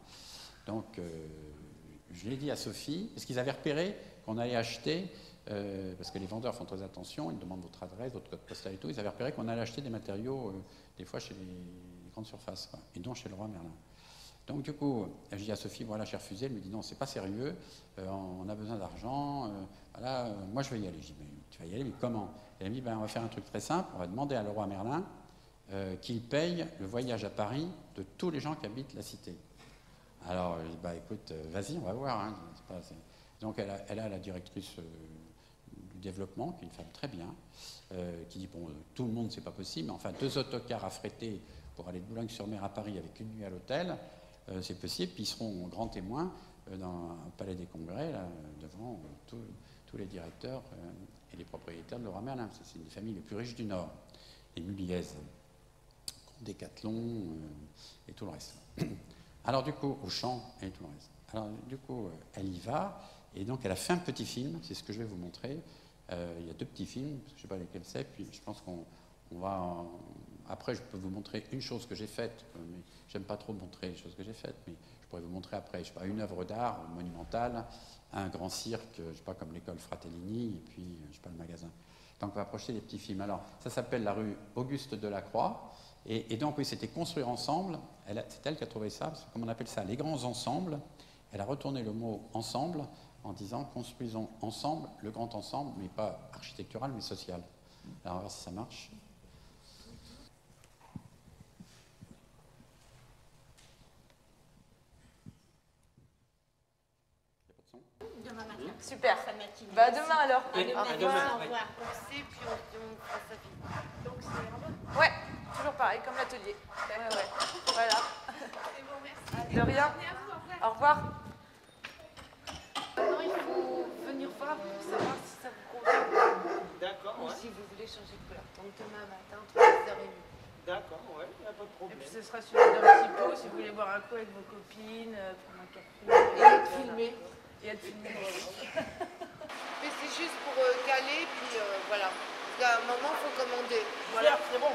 A: Donc euh, je l'ai dit à Sophie, parce qu'ils avaient repéré qu'on allait acheter, euh, parce que les vendeurs font très attention, ils demandent votre adresse, votre code postal et tout, ils avaient repéré qu'on allait acheter des matériaux, euh, des fois chez les, grandes surfaces, et donc chez le roi Merlin. Donc du coup, je dis à Sophie, voilà, j'ai refusé. Elle me dit, non, c'est pas sérieux, on a besoin d'argent, voilà, moi je vais y aller. Je dis, mais tu vas y aller, mais comment? Elle me dit, ben, on va faire un truc très simple, on va demander à le roi Merlin euh, qu'il paye le voyage à Paris de tous les gens qui habitent la cité. Alors, je bah, écoute, euh, vas-y, on va voir. Hein. Donc, elle a, la directrice euh, du développement, qui est une femme très bien, qui dit, bon, tout le monde, c'est pas possible, mais enfin, deux autocars affrétés pour aller de Boulogne-sur-Mer à Paris avec une nuit à l'hôtel, c'est possible, puis ils seront grands témoins dans le Palais des Congrès, devant tous les directeurs et les propriétaires de Laura Merlin. C'est une des familles les plus riches du Nord, les Muliez. Décathlon euh, et tout le reste. Alors du coup, au champ et tout le reste. Alors du coup, euh, elle y va, et donc elle a fait un petit film, c'est ce que je vais vous montrer. Euh, il y a deux petits films, je ne sais pas lesquels c'est, puis je pense qu'on va... Après, je peux vous montrer une chose que j'ai faite, mais j'aime pas trop montrer les choses que j'ai faites, mais je pourrais vous montrer après, je sais pas, une œuvre d'art monumentale, un grand cirque, je sais pas, comme l'école Fratellini, et puis, je sais pas, le magasin. Donc on va approcher des petits films. Alors, ça s'appelle la rue Auguste Delacroix. Et, donc, oui, c'était construire ensemble. C'est elle qui a trouvé ça, comme on appelle ça, les grands ensembles. Elle a retourné le mot ensemble en disant construisons ensemble, le grand ensemble, mais pas architectural, mais social. Alors, on va voir si ça marche.
C: Demain matin. Super. Bah demain alors.
B: À demain. À demain. Au revoir. On sait, puis on, sa vie. Donc c'est
C: Ouais. Toujours pareil, comme l'atelier. Voilà. De rien. Au revoir.
B: Maintenant, il faut venir voir pour savoir si ça vous convient.
D: D'accord.
B: Ou si vous voulez changer de couleur. Donc demain matin, entre 6h30.
D: D'accord, ouais, il n'y a pas de problème.
C: Et puis ce sera suivi d'un petit pot si vous voulez boire un coup avec vos copines, euh, prendre un café.
B: Et être filmé.
C: Et être filmé.
B: Mais c'est juste pour euh, caler, puis euh, voilà. Parce qu'à un moment, il faut commander.
C: Voilà, c'est bon.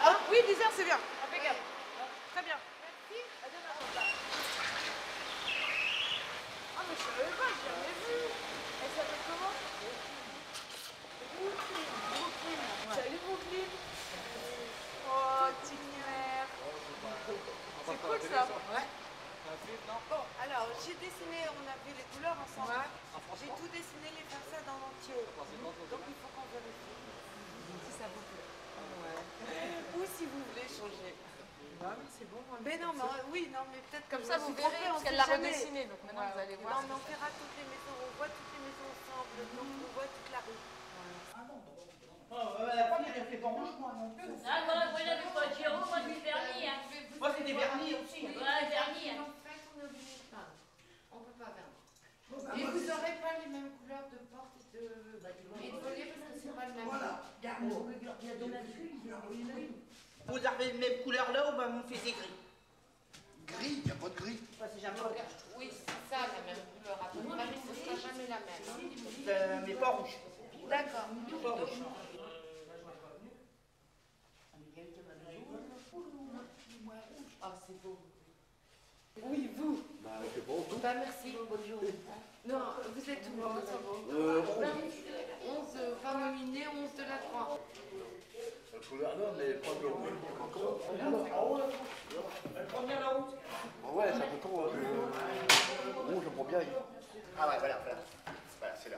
C: Ah oui, 10 heures, c'est bien. Impeccable. Très bien. Merci. À demain. Ah, mais je savais pas, j'ai jamais vu. Elle s'appelle comment? Brooklyn. Brooklyn. Salut Brooklyn. Oh, tignaire. C'est cool ça.
B: Ouais. Bon, alors j'ai dessiné, on a vu les couleurs ensemble. J'ai tout dessiné les façades en entier. Donc il faut qu'on vérifie si ça plaît. Ou si vous voulez changer.
C: Ah oui, c'est bon.
B: Mais non, mais oui, non, mais peut-être
C: comme ça vous verrez, parce qu'elle l'a redessiné, donc maintenant vous allez voir.
B: Non, mais on verra toutes les maisons, on voit toutes les maisons ensemble, donc on voit toute la rue.
D: Ah non, oh, la première, elle fait pas rouge, moi non plus.
E: Ah, moi, moi j'avais pas de Giro, moi du vernis. Hein.
D: Moi, c'est des vernis aussi.
E: Ouais, vernis. Hein.
B: On peut pas vernir. Et vous n'aurez pas les mêmes couleurs de porte et de, et de volet parce que c'est pas le même.
D: Voilà, Vous avez les mêmes couleurs là ou bah, on fait des gris
F: Gris, il n'y a pas de gris.
B: C'est jamais
C: Oui, c'est ça la même couleur. À près, mais ce sera jamais la même.
B: Euh,
D: Mais pas rouge.
C: D'accord.
D: Pas rouge.
C: Ah, c'est beau. Oui, vous.
F: Bah, pas.
C: Bah, merci. Bonjour. Non, vous êtes où hein
F: Euh,
C: 11, 20 nominés, 11 de la 3.
F: La couleur, non, mais pas de rouge.
D: Première la route.
F: Ah ouais, ça peut trop. Euh, rouge, je prends bien. Ah ouais, voilà, voilà. Voilà, c'est là.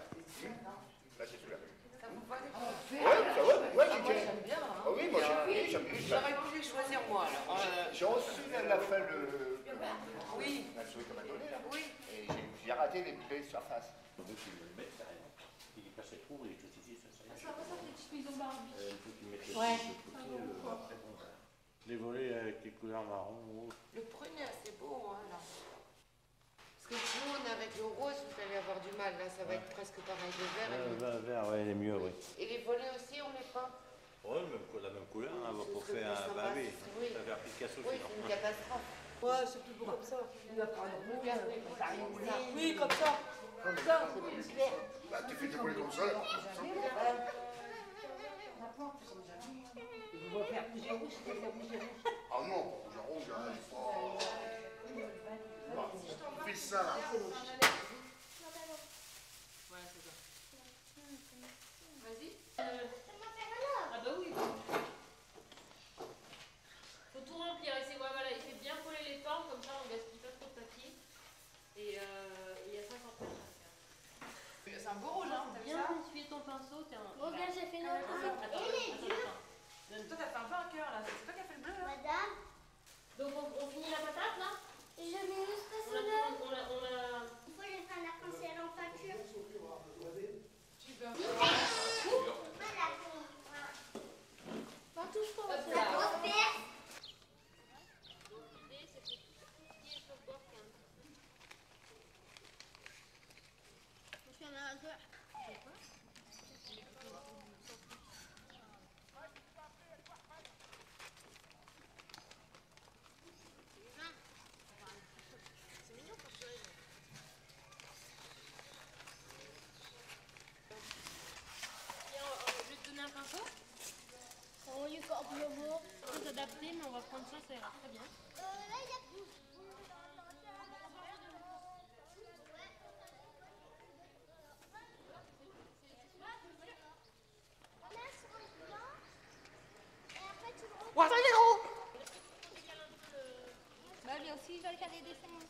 F: Là, c'est celui-là.
C: Ça vous va
F: Ouais, ça va, ouais,
C: Ah,
F: bien.
C: j'aime bien. hein.
F: Ah oui, moi j'aime bien, bien.
C: J'aurais voulu choisir moi, alors.
F: J'ai reçu à la fin le.
C: Oui,
F: La souris qu'on m'a donné là.
C: oui.
F: J'ai- raté les baies sur face.
G: Il est passé trop, l'électricité, ça ça
E: Ça va, ça fait une maison Barbie.
G: Il faut qu'il mette le
E: Ouais.
G: de côté, euh, après, bon, bah, Les volets avec les couleurs marron.
C: Le prenez assez beau, hein, là. Parce que le jaune avec le rose, vous allez avoir du mal. Là, ça va être presque pareil. Le vert
G: Euh,
C: le...
G: vert, vert, ouais, il est mieux, oui.
C: Et les volets aussi, on les peint
G: co- la même couleur, hein, pour faire un
C: serait- oui.
G: Ça va faire Picasso
C: Oui, c'est une catastrophe.
B: Ouais, c'est plus beau comme ça. Il va prendre
C: Regardez,
B: Oui, comme ça. Comme ça, c'est plus clair.
F: Bah, tu fais décoller comme ça. là.
B: On va faire rouge et rouge, c'est rouge et rouge.
F: Ah non, rouge, rouge, hein, il faut. Fais ça là.
C: Vas-y.
E: Ah bah oui. Faut tout remplir. Et c'est ouais, voilà, il fait bien coller les formes, comme ça on gaspille pas trop de papier. Et euh, il y a 50 pages à faire.
C: C'est un beau rouge, hein, t'as vu
E: Bien
C: ça
E: ton pinceau, t'es un.
H: Regarde, j'ai fait notre
E: Attends, attends.
C: Toi, t'as fait un peu un cœur, là. C'est toi qui as fait le bleu, là
H: Madame,
E: Donc on, on finit la patate là
H: je mets juste
E: On
H: ça
E: la,
H: là.
E: on la, on la...
H: Il faut les faire la conseillère en peinture.
C: Tu peux.
H: Voilà. Pas tout ce qu'on
E: Hop
H: La
E: là.
H: grosse pièce. Je suis un amateur.
E: Tiens, on- on- je vais te donner un pinceau.
H: Oh, il y a encore plus beau.
E: On va s'adapter, mais on va prendre ça, ça ira très bien.
H: Euh, le le
C: ça
H: Bah, lui aussi, il veut faire des dessins.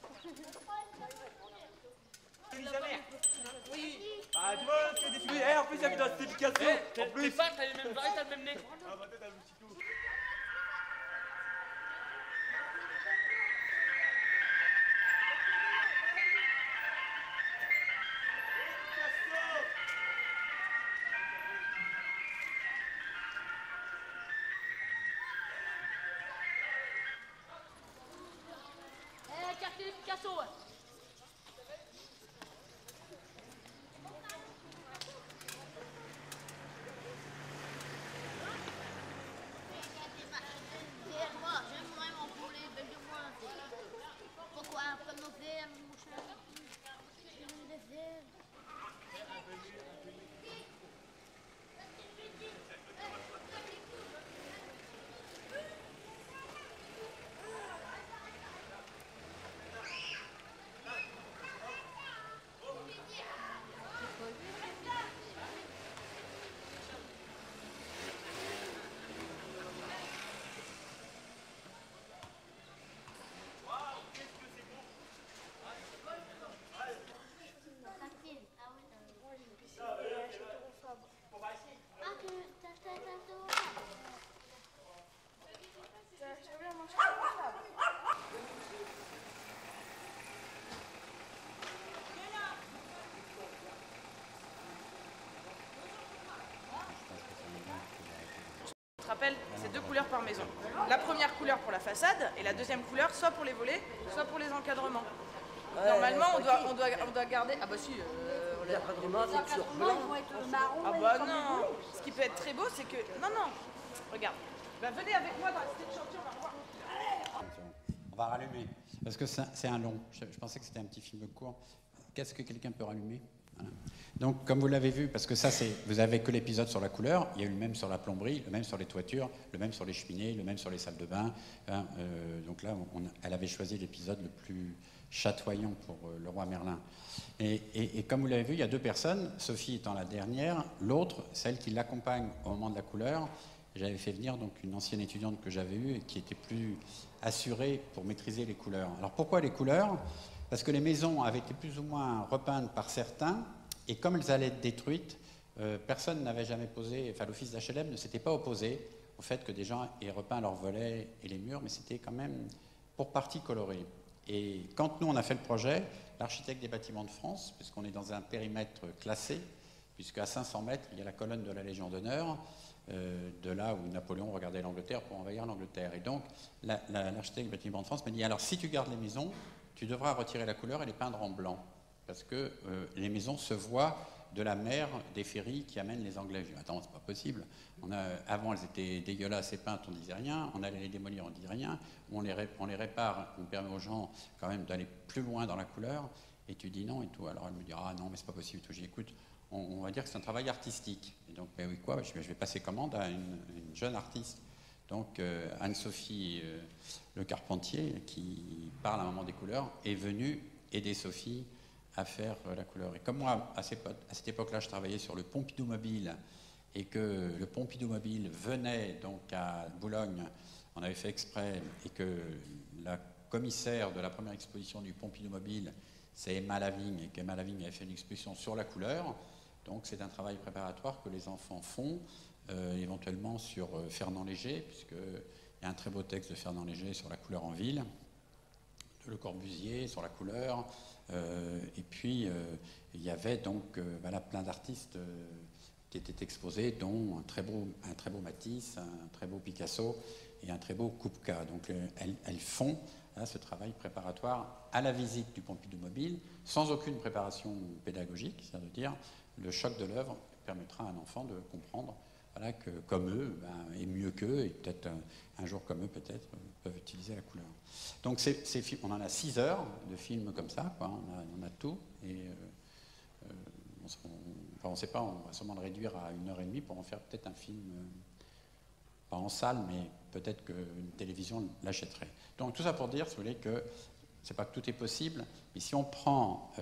C: Oui.
D: Bah, tu vois, tu fais des. Eh, en plus, il y a dans cette Picasso. En plus.
I: pas, t'as les mêmes oreilles, t'as le même nez.
D: Ah, bah, t'as un petit
C: Rappelles, c'est deux couleurs par maison. La première couleur pour la façade et la deuxième couleur soit pour les volets, soit pour les encadrements. Normalement, on doit, on, doit, on doit garder. Ah bah si, euh, on l'a- Ah bah non Ce qui peut être très beau, c'est que. Non, non Regarde. Bah venez avec moi dans la cité de chantier, on va revoir.
A: On va rallumer. Parce que c'est un long. Je, pensais que c'était un petit film court. Qu'est-ce que quelqu'un peut rallumer? Donc, comme vous l'avez vu, parce que ça, c'est, vous avez que l'épisode sur la couleur, il y a eu le même sur la plomberie, le même sur les toitures, le même sur les cheminées, le même sur les salles de bain. Hein, euh, donc là, elle avait choisi l'épisode le plus chatoyant pour euh, le roi Merlin. Et, et, comme vous l'avez vu, il y a deux personnes, Sophie étant la dernière, l'autre, celle qui l'accompagne au moment de la couleur. J'avais fait venir donc une ancienne étudiante que j'avais eue et qui était plus assurée pour maîtriser les couleurs. Alors pourquoi les couleurs? Parce que les maisons avaient été plus ou moins repeintes par certains, et comme elles allaient être détruites, euh, personne n'avait jamais posé, enfin l'office d'HLM ne s'était pas opposé au fait que des gens aient repeint leurs volets et les murs, mais c'était quand même pour partie coloré. Et quand nous, on a fait le projet, l'architecte des bâtiments de France, puisqu'on est dans un périmètre classé, puisqu'à 500 mètres, il y a la colonne de la Légion d'honneur, euh, de là où Napoléon regardait l'Angleterre pour envahir l'Angleterre. Et donc, l'architecte des bâtiments de France m'a dit, alors si tu gardes les maisons, tu devras retirer la couleur et les peindre en blanc, parce que euh, les maisons se voient de la mer des ferries qui amènent les Anglais. Je dis, attends, c'est pas possible. Avant, elles étaient dégueulasses et peintes, on disait rien. On allait les démolir, on disait rien. On les, on les répare, on permet aux gens quand même d'aller plus loin dans la couleur. Et tu dis non et tout. Alors elle me dit, ah non, mais c'est pas possible. Tout. écoute, on, va dire que c'est un travail artistique. Et donc, ben oui, quoi? Je vais, passer commande à une, jeune artiste. Donc, euh, Anne-Sophie euh, Le Carpentier, qui parle à un moment des couleurs, est venue aider Sophie à faire euh, la couleur. Et comme moi, à cette époque-là, je travaillais sur le Pompidou Mobile et que le Pompidou Mobile venait donc à Boulogne, on avait fait exprès, et que la commissaire de la première exposition du Pompidou Mobile, c'est Emma Lavigne, et qu'Emma Lavigne avait fait une exposition sur la couleur. Donc c'est un travail préparatoire que les enfants font, euh, éventuellement sur euh, Fernand Léger, puisqu'il y a un très beau texte de Fernand Léger sur la couleur en ville, de Le Corbusier sur la couleur, et puis il y avait donc voilà, plein d'artistes qui étaient exposés, dont un très beau, Matisse, un très beau Picasso et un très beau Kupka. Donc elles, font hein, ce travail préparatoire à la visite du Pompidou Mobile, sans aucune préparation pédagogique, c'est-à-dire dire le choc de l'œuvre permettra à un enfant de comprendre voilà, que, comme eux, ben, et mieux qu'eux, et peut-être un, jour comme eux, peut-être, euh, peuvent utiliser la couleur. Donc on en a six heures de films comme ça, quoi. On, a, tout, et euh, euh, on ne sait pas, on va sûrement le réduire à une heure et demie pour en faire peut-être un film, pas en salle, mais peut-être qu'une télévision l'achèterait. Donc tout ça pour dire, si vous voulez, que c'est pas que tout est possible, mais si on prend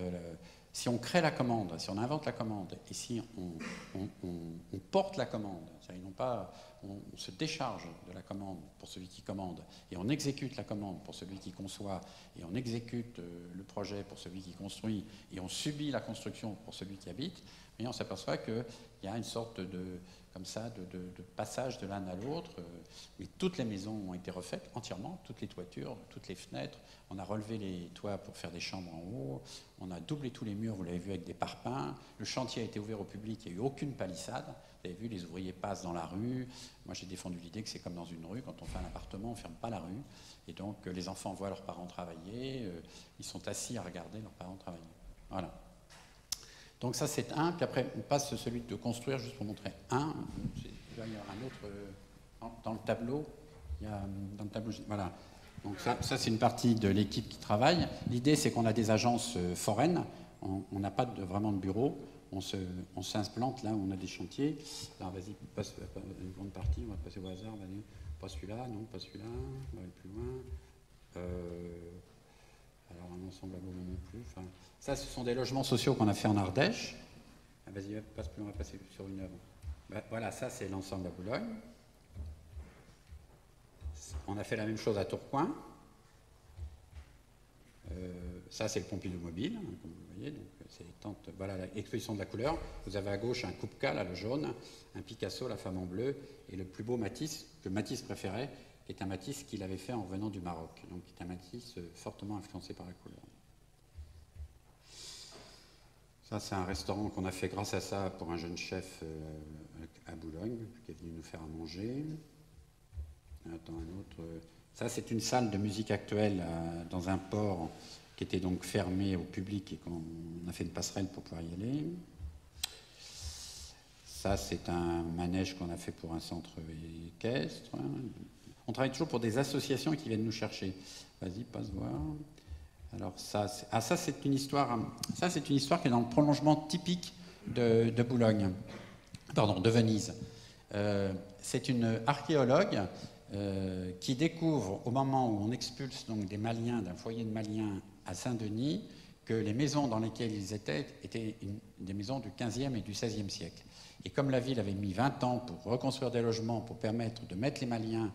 A: si on crée la commande, si on invente la commande, et si on, porte la commande, non pas on, se décharge de la commande pour celui qui commande, et on exécute la commande pour celui qui conçoit, et on exécute euh, le projet pour celui qui construit, et on subit la construction pour celui qui habite, on s'aperçoit qu'il y a une sorte de, comme ça, de, passage de l'un à l'autre. Mais toutes les maisons ont été refaites entièrement, toutes les toitures, toutes les fenêtres. On a relevé les toits pour faire des chambres en haut. On a doublé tous les murs, vous l'avez vu, avec des parpaings. Le chantier a été ouvert au public, il n'y a eu aucune palissade. Vous avez vu, les ouvriers passent dans la rue. Moi, j'ai défendu l'idée que c'est comme dans une rue. Quand on fait un appartement, on ne ferme pas la rue. Et donc, euh, les enfants voient leurs parents travailler. Euh, ils sont assis à regarder leurs parents travailler. Voilà. Donc ça c'est un, puis après on passe celui de construire juste pour montrer un. il y a un autre euh, dans, le tableau. Il y a, dans le tableau, voilà. Donc ça, c'est une partie de l'équipe qui travaille. L'idée c'est qu'on a des agences euh, foraines. On n'a pas vraiment de bureau. On, se, on s'implante là où on a des chantiers. Alors vas-y, passe euh, une grande partie. On va passer au hasard. Pas celui-là, non, pas celui-là. On va aller plus loin. Alors un ensemble à non plus. Ça, ce sont des logements sociaux qu'on a fait en Ardèche. Ah, vas-y, passe plus, on va passer sur une œuvre. Ben, voilà, ça, c'est l'ensemble à Boulogne. On a fait la même chose à Tourcoing. Euh, ça, c'est le Pompidou mobile, hein, comme vous voyez. Donc, c'est voilà l'exposition de la couleur. Vous avez à gauche un Kupka, là, le jaune, un Picasso, la femme en bleu, et le plus beau Matisse, que Matisse préférait, est un Matisse qu'il avait fait en venant du Maroc. Donc, qui est un Matisse euh, fortement influencé par la couleur. Ça, c'est un restaurant qu'on a fait grâce à ça pour un jeune chef euh, à Boulogne qui est venu nous faire à manger. Attends, un autre. Ça, c'est une salle de musique actuelle euh, dans un port qui était donc fermé au public et qu'on a fait une passerelle pour pouvoir y aller. Ça, c'est un manège qu'on a fait pour un centre équestre. On travaille toujours pour des associations qui viennent nous chercher. Vas-y, passe voir. Alors ça, ah, ça c'est une histoire. Ça c'est une histoire qui est dans le prolongement typique de, Boulogne, pardon, de Venise. Euh, c'est une archéologue euh, qui découvre au moment où on expulse donc des Maliens d'un foyer de Maliens à Saint-Denis que les maisons dans lesquelles ils étaient étaient des maisons du 15e et du 16e siècle. Et comme la ville avait mis 20 ans pour reconstruire des logements, pour permettre de mettre les Maliens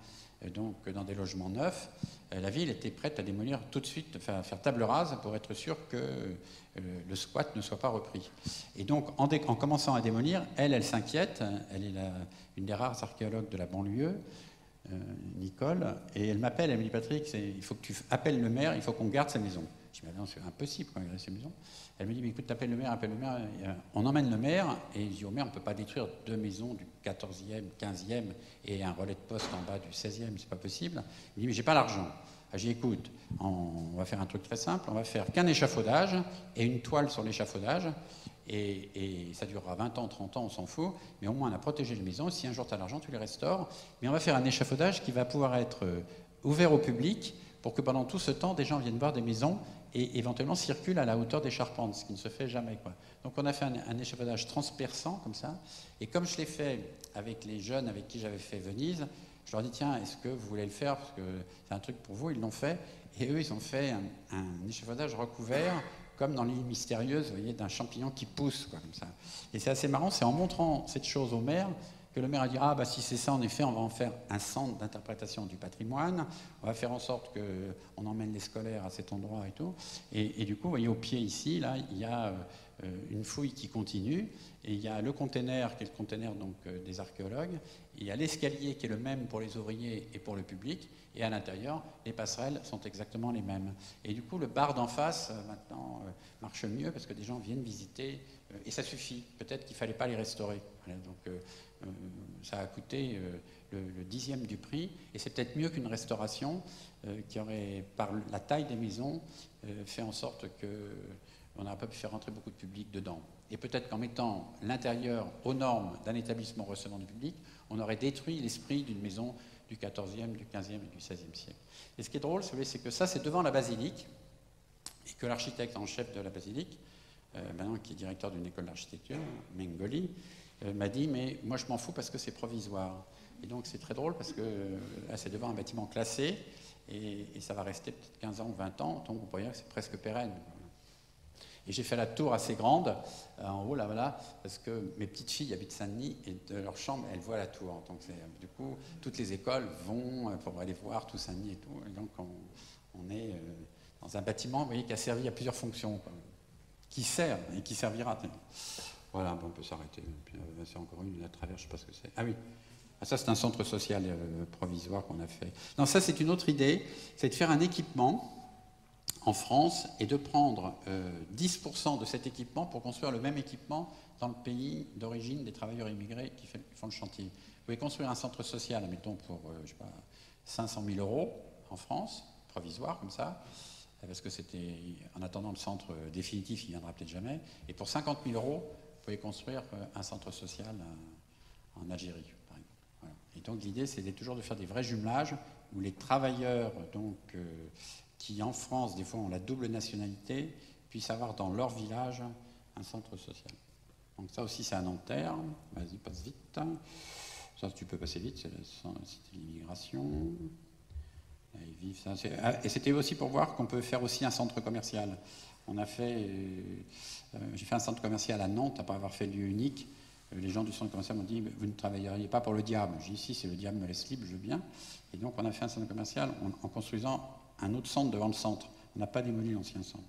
A: donc, dans des logements neufs, euh, la ville était prête à démolir tout de suite, faire, faire table rase pour être sûr que euh, le squat ne soit pas repris. Et donc, en, commençant à démolir, elle, elle s'inquiète. Elle est une des rares archéologues de la banlieue, Nicole, et elle m'appelle. Elle me dit Patrick, il faut que tu appelles le maire, il faut qu'on garde sa maison. Je dis, non, c'est impossible quand il sa maison. Elle me dit, mais écoute, appelles le maire, le maire. On emmène le maire, et je dis au maire, on ne peut pas détruire deux maisons du 14e, 15e et un relais de poste en bas du 16e, c'est pas possible. Il dit, mais j'ai pas l'argent. Ah, j'ai écoute, on va faire un truc très simple, on va faire qu'un échafaudage et une toile sur l'échafaudage, et, et, ça durera 20 ans, 30 ans, on s'en fout, mais au moins on a protégé les maisons, si un jour tu as l'argent, tu les restaures, mais on va faire un échafaudage qui va pouvoir être euh, ouvert au public pour que pendant tout ce temps, des gens viennent voir des maisons et éventuellement circulent à la hauteur des charpentes, ce qui ne se fait jamais. Quoi. Donc on a fait un, échafaudage transperçant comme ça, et comme je l'ai fait avec les jeunes avec qui j'avais fait Venise, je leur dis tiens, est-ce que vous voulez le faire? Parce que c'est un truc pour vous, ils l'ont fait, et eux ils ont fait un, échafaudage recouvert comme dans l'île mystérieuse, vous voyez, d'un champignon qui pousse, quoi, comme ça. Et c'est assez marrant, c'est en montrant cette chose au maire que le maire a dit Ah, bah, si c'est ça, en effet, on va en faire un centre d'interprétation du patrimoine. On va faire en sorte qu'on emmène les scolaires à cet endroit et tout. Et, du coup, vous voyez, au pied ici, là, il y a euh, une fouille qui continue. Et il y a le container, qui est le container donc, euh, des archéologues. Il y a l'escalier qui est le même pour les ouvriers et pour le public. Et à l'intérieur, les passerelles sont exactement les mêmes. Et du coup, le bar d'en face, euh, maintenant, marche mieux parce que des gens viennent visiter. et ça suffit. Peut-être qu'il ne fallait pas les restaurer. donc, euh, ça a coûté euh, le, dixième du prix, et c'est peut-être mieux qu'une restauration euh, qui aurait, par la taille des maisons, fait en sorte qu'on n'aurait pas pu faire rentrer beaucoup de public dedans. Et peut-être qu'en mettant l'intérieur aux normes d'un établissement recevant du public, on aurait détruit l'esprit d'une maison du 14e, du 15e et du 16e siècle. Et ce qui est drôle, c'est que ça, c'est devant la basilique, et que l'architecte en chef de la basilique, maintenant qui est directeur d'une école d'architecture, Mengoli, euh, m'a dit Mais moi, je m'en fous parce que c'est provisoire. Et donc, c'est très drôle parce que là, c'est devant un bâtiment classé et, ça va rester peut-être 15 ans ou 20 ans. Donc, vous voyez que c'est presque pérenne. Et j'ai fait la tour assez grande, euh, en haut, là, voilà, parce que mes petites filles habitent Saint-Denis et de leur chambre, elles voient la tour. Donc, du coup, toutes les écoles vont euh, pour aller voir tout Saint-Denis et tout. Et donc, on, est dans un bâtiment, vous voyez, qui a servi à plusieurs fonctions, qui sert et qui servira. Voilà, on peut s'arrêter. Euh, c'est encore une à travers, je ne sais pas ce que c'est. Ah oui, ah, ça c'est un centre social euh, provisoire qu'on a fait. Non, ça c'est une autre idée, c'est de faire un équipement en France et de prendre 10% euh, de cet équipement pour construire le même équipement dans le pays d'origine des travailleurs immigrés qui, font le chantier. Vous pouvez construire un centre social, mettons pour, je sais pas, 500 000 euros en France, provisoire comme ça, parce que c'était, en attendant le centre définitif, il viendra peut-être jamais, et pour 50 000 euros, pouvez construire euh, un centre social euh, en Algérie. Et donc l'idée, c'est toujours de faire des vrais jumelages où les travailleurs donc, euh, qui, en France, des fois, ont la double nationalité, puissent avoir dans leur village un centre social. Donc ça aussi, c'est à Nanterre. Vas-y, passe vite. Ça, tu peux passer vite, c'est l'immigration. Ah, et c'était aussi pour voir qu'on peut faire aussi un centre commercial. On a fait, euh, j'ai fait un centre commercial à Nantes après avoir fait lieu unique. Euh, les gens du centre commercial m'ont dit Vous ne travailleriez pas pour le diable. J'ai dit Si, le diable me laisse libre, je veux bien. Et donc, on a fait un centre commercial en, construisant un autre centre devant le centre. On n'a pas démoli l'ancien centre.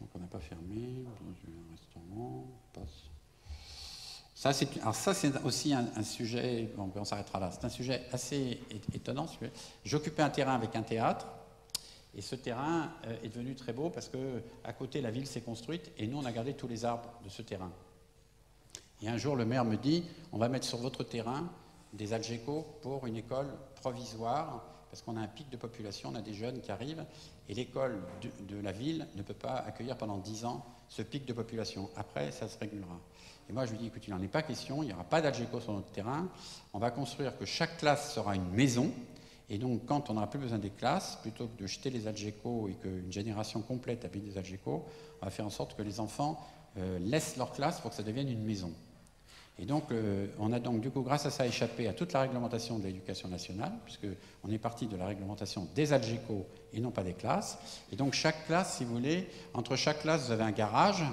A: Donc, on n'a pas fermé. Ça, c'est, alors ça, c'est aussi un, sujet, on s'arrêtera là, c'est un sujet assez étonnant. J'occupais un terrain avec un théâtre, et ce terrain euh, est devenu très beau parce que à côté la ville s'est construite et nous on a gardé tous les arbres de ce terrain. Et un jour le maire me dit on va mettre sur votre terrain des algécos pour une école provisoire parce qu'on a un pic de population, on a des jeunes qui arrivent, et l'école de, de, la ville ne peut pas accueillir pendant 10 ans ce pic de population. Après, ça se régulera. Et moi, je lui dis, écoute, il n'en est pas question, il n'y aura pas d'Algeco sur notre terrain, on va construire que chaque classe sera une maison, et donc, quand on n'aura plus besoin des classes, plutôt que de jeter les Algeco et qu'une génération complète habite des Algeco, on va faire en sorte que les enfants euh, laissent leur classe pour que ça devienne une maison. Et donc, euh, on a donc, du coup, grâce à ça, échappé à toute la réglementation de l'éducation nationale, puisqu'on est parti de la réglementation des Algeco et non pas des classes. Et donc, chaque classe, si vous voulez, entre chaque classe, vous avez un garage,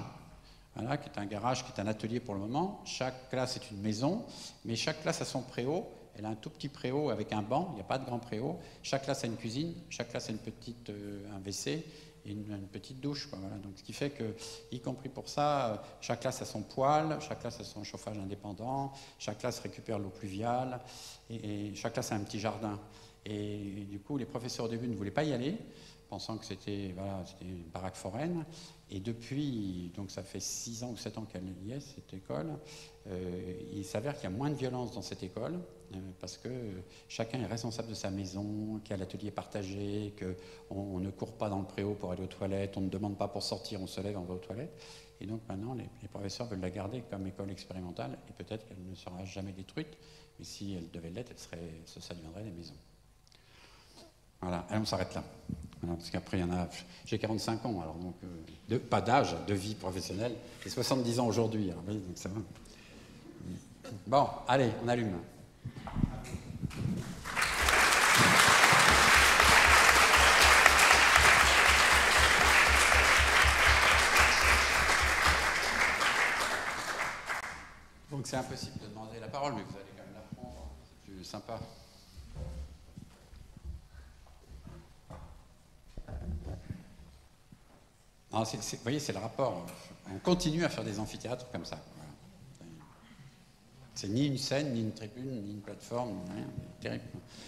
A: voilà, qui est un garage, qui est un atelier pour le moment. Chaque classe est une maison, mais chaque classe a son préau. Elle a un tout petit préau avec un banc, il n'y a pas de grand préau. Chaque classe a une cuisine, chaque classe a une petite, euh, un WC et une, petite douche. Donc, ce qui fait que, y compris pour ça, euh, chaque classe a son poêle, chaque classe a son chauffage indépendant, chaque classe récupère l'eau pluviale et, chaque classe a un petit jardin. Et, du coup, les professeurs au début ne voulaient pas y aller, pensant que c'était voilà, une baraque foraine. Et depuis, donc ça fait 6 ans ou 7 ans qu'elle y est, cette école, euh, il s'avère qu'il y a moins de violence dans cette école, parce que chacun est responsable de sa maison, qu'il y a l'atelier partagé, qu'on on ne court pas dans le préau pour aller aux toilettes, on ne demande pas pour sortir, on se lève, on va aux toilettes. Et donc maintenant, les, professeurs veulent la garder comme école expérimentale, et peut-être qu'elle ne sera jamais détruite, mais si elle devait l'être, elle serait, ça deviendrait des maisons. Voilà, et on s'arrête là. Parce qu'après, il y en a. J'ai 45 ans, alors donc, euh, de, pas d'âge, de vie professionnelle. J'ai 70 ans aujourd'hui, donc ça va. Bon, allez, on allume. Donc c'est impossible de demander la parole, mais vous allez quand même la prendre, c'est plus sympa. Vous voyez, c'est le rapport. On continue à faire des amphithéâtres comme ça. C'est ni une scène, ni une tribune, ni une plateforme, rien. Terrible.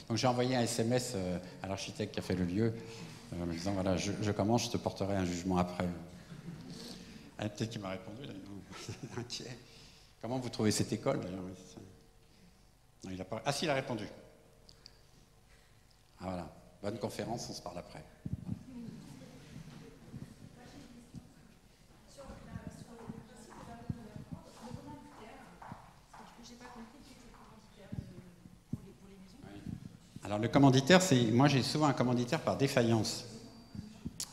A: Donc j'ai envoyé un SMS euh, à l'architecte qui a fait le lieu, euh, en me disant voilà, je, commence, je te porterai un jugement après. Ah, Peut-être qu'il m'a répondu, inquiet. Comment vous trouvez cette école pas... Ah si, il a répondu. Ah voilà, bonne conférence, on se parle après. Alors le commanditaire, c'est moi j'ai souvent un commanditaire par défaillance.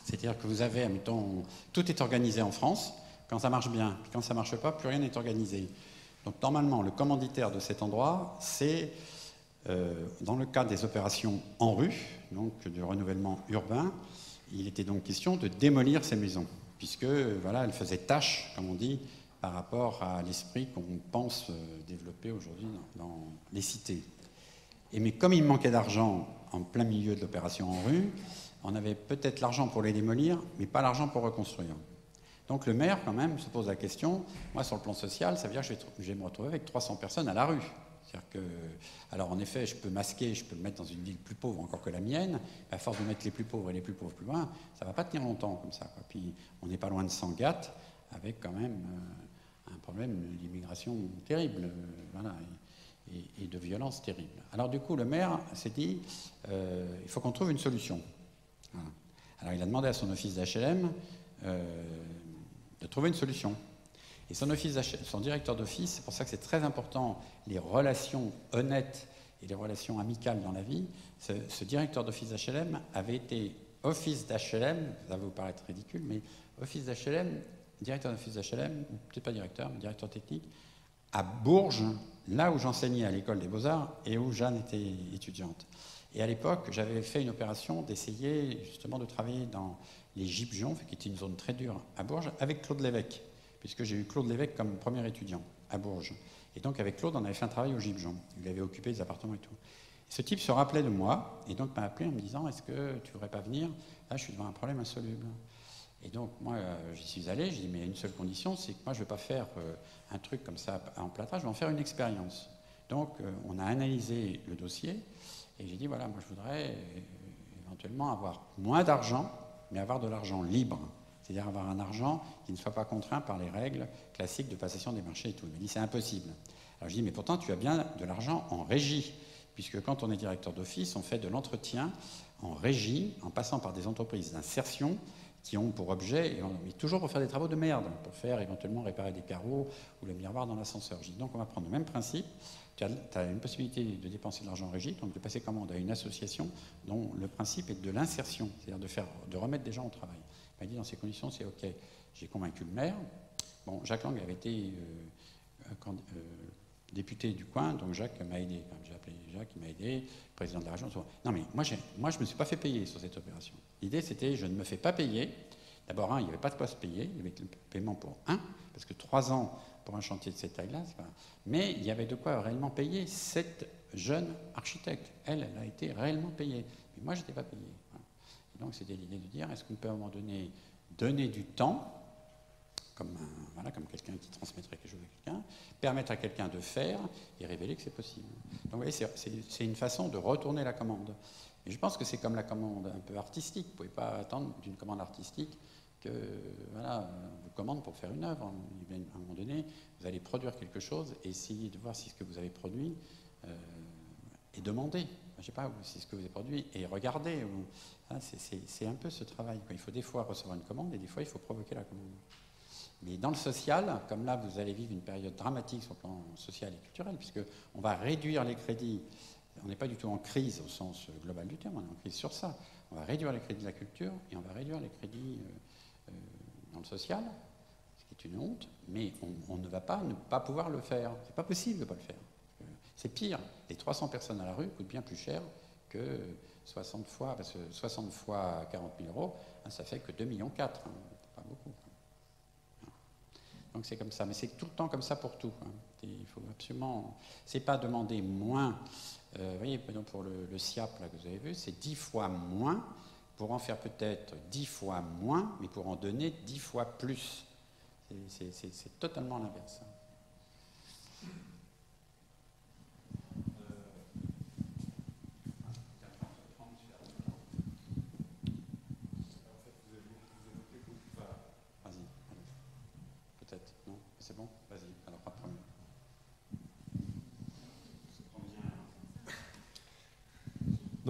A: C'est-à-dire que vous avez, admettons, tout est organisé en France quand ça marche bien, quand ça marche pas, plus rien n'est organisé. Donc normalement, le commanditaire de cet endroit, c'est euh, dans le cadre des opérations en rue, donc du renouvellement urbain, il était donc question de démolir ces maisons, puisque voilà, elles faisaient tâche, comme on dit, par rapport à l'esprit qu'on pense euh, développer aujourd'hui dans les cités. Mais comme il manquait d'argent en plein milieu de l'opération en rue, on avait peut-être l'argent pour les démolir, mais pas l'argent pour reconstruire. Donc le maire, quand même, se pose la question, moi, sur le plan social, ça veut dire que je vais, je vais me retrouver avec 300 personnes à la rue. Que, alors en effet, je peux masquer, je peux me mettre dans une ville plus pauvre encore que la mienne, à force de mettre les plus pauvres et les plus pauvres plus loin, ça ne va pas tenir longtemps comme ça. Quoi. Puis on n'est pas loin de Sangatte, avec quand même euh, un problème d'immigration terrible. Euh, voilà. Et, de violence terrible. Alors du coup, le maire s'est dit, euh, il faut qu'on trouve une solution. Alors il a demandé à son office d'HLM euh, de trouver une solution. Et son, office son directeur d'office, c'est pour ça que c'est très important, les relations honnêtes et les relations amicales dans la vie, ce, ce directeur d'office d'HLM avait été office d'HLM, ça va vous paraître ridicule, mais office d'HLM, directeur d'office d'HLM, peut-être pas directeur, mais directeur technique, à Bourges, là où j'enseignais à l'école des beaux-arts et où Jeanne était étudiante. Et à l'époque, j'avais fait une opération d'essayer justement de travailler dans les Gipes-Jonf, qui était une zone très dure à Bourges, avec Claude Lévesque, puisque j'ai eu Claude Lévesque comme premier étudiant à Bourges. Et donc avec Claude, on avait fait un travail au Gipes-Jonf. Il avait occupé des appartements et tout. Ce type se rappelait de moi, et donc m'a appelé en me disant Est-ce que tu voudrais pas venir? Là, je suis devant un problème insoluble. Et donc, moi, euh, j'y suis allé, j'ai dit, mais il y a une seule condition, c'est que moi, je ne vais pas faire euh, un truc comme ça en plâtrage, je vais en faire une expérience. Donc, euh, on a analysé le dossier, et j'ai dit, voilà, moi, je voudrais éventuellement avoir moins d'argent, mais avoir de l'argent libre. C'est-à-dire avoir un argent qui ne soit pas contraint par les règles classiques de passation des marchés et tout. Il m'a dit, c'est impossible. Alors, je dis, mais pourtant, tu as bien de l'argent en régie. puisque quand on est directeur d'office, on fait de l'entretien en régie, en passant par des entreprises d'insertion qui ont pour objet, et on, mais toujours pour faire des travaux de merde, pour faire éventuellement réparer des carreaux ou le miroir dans l'ascenseur. Je dis donc on va prendre le même principe, tu as, une possibilité de dépenser de l'argent en régie, donc de passer commande à une association dont le principe est de l'insertion, c'est-à-dire de remettre des gens au travail. Il m'a dit dans ces conditions, c'est OK. J'ai convaincu le maire. Bon, Jacques Lang avait été euh, euh, euh, député du coin, donc Jacques m'a aidé. J'ai appelé Jacques, il m'a aidé, président de la région. Non, mais moi, moi je ne me suis pas fait payer sur cette opération. L'idée, c'était je ne me fais pas payer. D'abord, il n'y avait pas de quoi se payer, il y avait le paiement pour un, parce que trois ans pour un chantier de cette taille-là, mais il y avait de quoi réellement payer cette jeune architecte. Elle, elle a été réellement payée. Mais moi, je n'étais pas payé. donc, c'était l'idée de dire est-ce qu'on peut à un moment donné donner du temps comme, voilà, comme quelqu'un qui transmettrait quelque chose à quelqu'un, permettre à quelqu'un de faire et révéler que c'est possible. Donc vous voyez, c'est une façon de retourner la commande. Et je pense que c'est comme la commande un peu artistique. Vous ne pouvez pas attendre d'une commande artistique que voilà, vous commande pour faire une œuvre. À un moment donné, vous allez produire quelque chose et essayer de voir si ce que vous avez produit euh, est demandé. Je ne sais pas si ce que vous avez produit est regardé. Hein, c'est un peu ce travail. Il faut des fois recevoir une commande et des fois il faut provoquer la commande. Mais dans le social, comme là, vous allez vivre une période dramatique sur le plan social et culturel, puisqu'on va réduire les crédits. On n'est pas du tout en crise au sens global du terme, on est en crise sur ça. On va réduire les crédits de la culture et on va réduire les crédits euh, euh, dans le social, ce qui est une honte, mais on, ne va pas ne pas pouvoir le faire. C'est pas possible de ne pas le faire. C'est pire. Les 300 personnes à la rue coûtent bien plus cher que 60 fois, parce que 60 fois 40 000 euros, hein, ça fait que 2,4 millions. Hein, pas beaucoup. Donc c'est comme ça, mais c'est tout le temps comme ça pour tout. Hein. Il faut absolument. C'est pas demander moins. Euh, vous voyez, pour le, le SIAP là, que vous avez vu, c'est 10 fois moins pour en faire peut-être 10 fois moins, mais pour en donner 10 fois plus. C'est totalement l'inverse.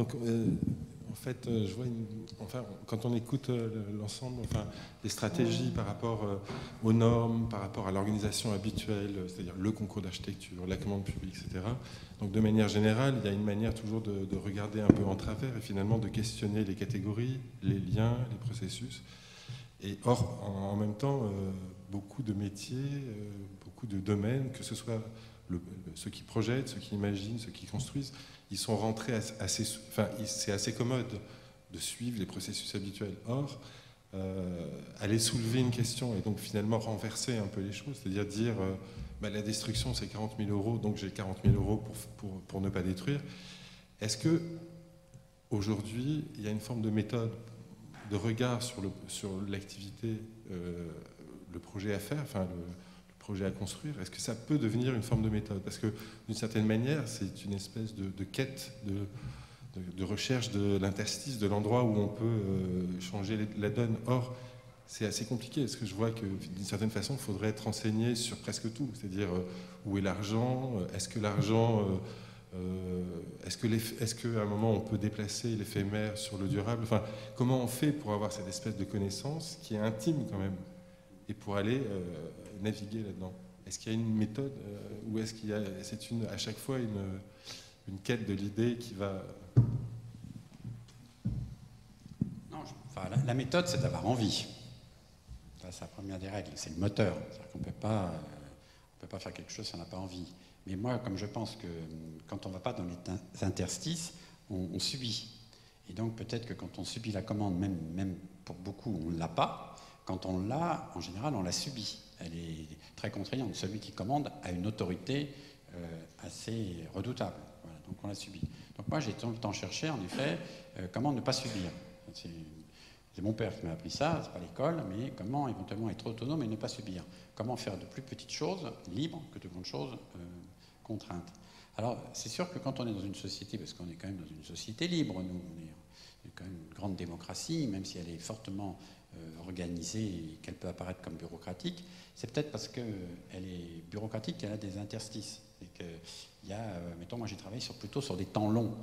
I: Donc, euh, en fait, euh, je vois enfin, quand on écoute euh, l'ensemble, enfin, les stratégies par rapport aux normes, par rapport à l'organisation habituelle, c'est-à-dire le concours d'architecture, la commande publique, etc. Donc, de manière générale, il y a une manière toujours de, regarder un peu en travers et finalement de questionner les catégories, les liens, les processus. Et or, en, même temps, beaucoup de métiers, beaucoup de domaines, que ce soit ceux qui projettent, ceux qui imaginent, ceux qui construisent, ils sont rentrés assez, enfin, c'est assez commode de suivre les processus habituels. Or, euh, aller soulever une question et donc finalement renverser un peu les choses, c'est-à-dire dire, euh, bah, la destruction c'est 40 000 euros, donc j'ai 40 000 euros pour, pour, pour, ne pas détruire. Est-ce que aujourd'hui il y a une forme de méthode, de regard sur l'activité, sur euh, le projet à faire, enfin le, projet à construire, est-ce que ça peut devenir une forme de méthode? Parce que d'une certaine manière, c'est une espèce de, quête, de, recherche de l'interstice, de l'endroit où on peut euh, changer la donne. Or, c'est assez compliqué, parce que je vois que d'une certaine façon, il faudrait être renseigné sur presque tout, c'est-à-dire euh, où est l'argent, euh, est-ce que l'argent... est-ce que est qu'à un moment on peut déplacer l'éphémère sur le durable? Enfin, comment on fait pour avoir cette espèce de connaissance qui est intime quand même? Et pour aller naviguer là-dedans Est-ce qu'il y a une méthode euh, ou est-ce qu'il y a, c'est une, à chaque fois une, quête de l'idée qui va...
A: Non, enfin, la, méthode, c'est d'avoir envie. c'est la première des règles, c'est le moteur. On ne peut pas, peut pas faire quelque chose si on n'a pas envie. Mais moi, comme je pense que quand on ne va pas dans les interstices, on, subit. Et donc peut-être que quand on subit la commande, même, même pour beaucoup, on ne l'a pas. Quand on l'a, en général, on l'a subi elle est très contraignante. Celui qui commande a une autorité euh, assez redoutable. donc on l'a subi. Donc moi j'ai tout le temps cherché, en effet, euh, comment ne pas subir. C'est mon père qui m'a appris ça, c'est pas l'école, mais comment éventuellement être autonome et ne pas subir. Comment faire de plus petites choses libres que de grandes choses euh, contraintes. Alors c'est sûr que quand on est dans une société, parce qu'on est quand même dans une société libre, nous, on est quand même une grande démocratie, même si elle est fortement organisée et qu'elle peut apparaître comme bureaucratique, c'est peut-être parce qu'elle est bureaucratique qu'elle a des interstices. Il y a, euh, mettons, moi j'ai travaillé plutôt sur des temps longs.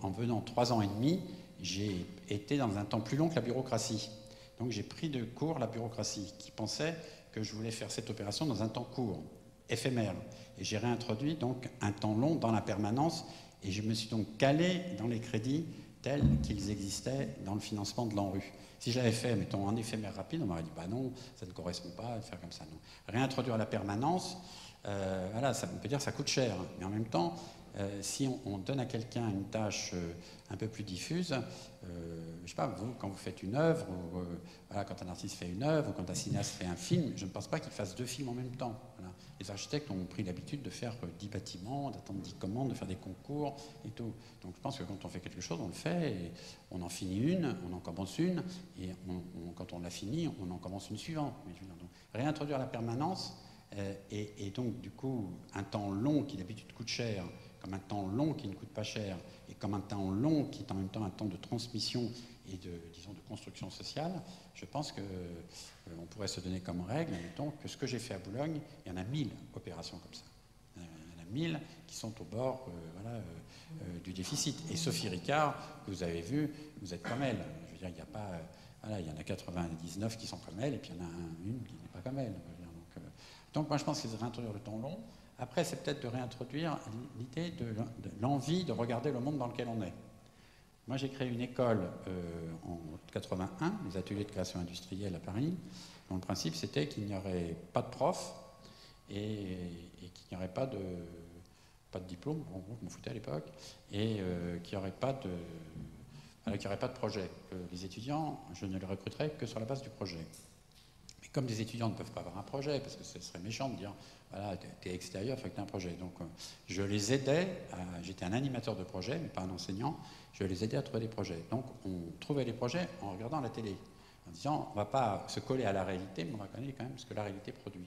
A: en venant trois ans et demi, j'ai été dans un temps plus long que la bureaucratie. Donc j'ai pris de court la bureaucratie, qui pensait que je voulais faire cette opération dans un temps court, éphémère. Et j'ai réintroduit donc un temps long dans la permanence, et je me suis donc calé dans les crédits tels qu'ils existaient dans le financement de l'ANRU. Si j'avais fait, mettons, un éphémère rapide, on m'aurait dit, bah non, ça ne correspond pas faire comme ça. Non. Réintroduire la permanence, euh, voilà, ça, on peut dire que ça coûte cher, mais en même temps, euh, si on, donne à quelqu'un une tâche euh, un peu plus diffuse, je sais pas, vous, quand vous faites une œuvre, ou voilà, quand un artiste fait une œuvre, ou quand un cinéaste fait un film, je ne pense pas qu'il fasse deux films en même temps. Les architectes ont pris l'habitude de faire dix bâtiments, d'attendre dix commandes, de faire des concours et tout. Donc je pense que quand on fait quelque chose, on le fait, et on en finit une, on en commence une, et quand on l'a fini, on en commence une suivante. Réintroduire la permanence, euh, et, donc, du coup, un temps long qui d'habitude coûte cher, comme un temps long qui ne coûte pas cher, et comme un temps long qui est en même temps un temps de transmission et de, construction sociale, je pense qu'on euh, pourrait se donner comme règle, admettons, que ce que j'ai fait à Boulogne, il y en a mille opérations comme ça. Il y en a mille qui sont au bord euh, du déficit. Et Sophie Ricard, que vous avez vu, vous êtes comme elle. Je veux dire, il n'y a pas. Voilà, il y en a 99 qui sont comme elle, et puis il y en a une qui n'est pas comme elle. Donc moi je pense c'est de réintroduire le temps long. Après, c'est peut-être de réintroduire l'idée de, l'envie de regarder le monde dans lequel on est. Moi j'ai créé une école euh, en 81, les ateliers de création industrielle à Paris, dont le principe c'était qu'il n'y aurait pas de prof et, qu'il n'y aurait pas de, diplôme, en gros, je m'en foutais à l'époque, et euh, qu'il n'y aurait pas de... aurait pas de projet. les étudiants, je ne les recruterais que sur la base du projet comme des étudiants ne peuvent pas avoir un projet, parce que ce serait méchant de dire, voilà, tu es extérieur, il faut que tu un projet. Donc, euh, je les aidais, j'étais un animateur de projet, mais pas un enseignant, je les aidais à trouver des projets. Donc, on trouvait les projets en regardant la télé, en disant, on ne va pas se coller à la réalité, mais on va connaître quand même ce que la réalité produit.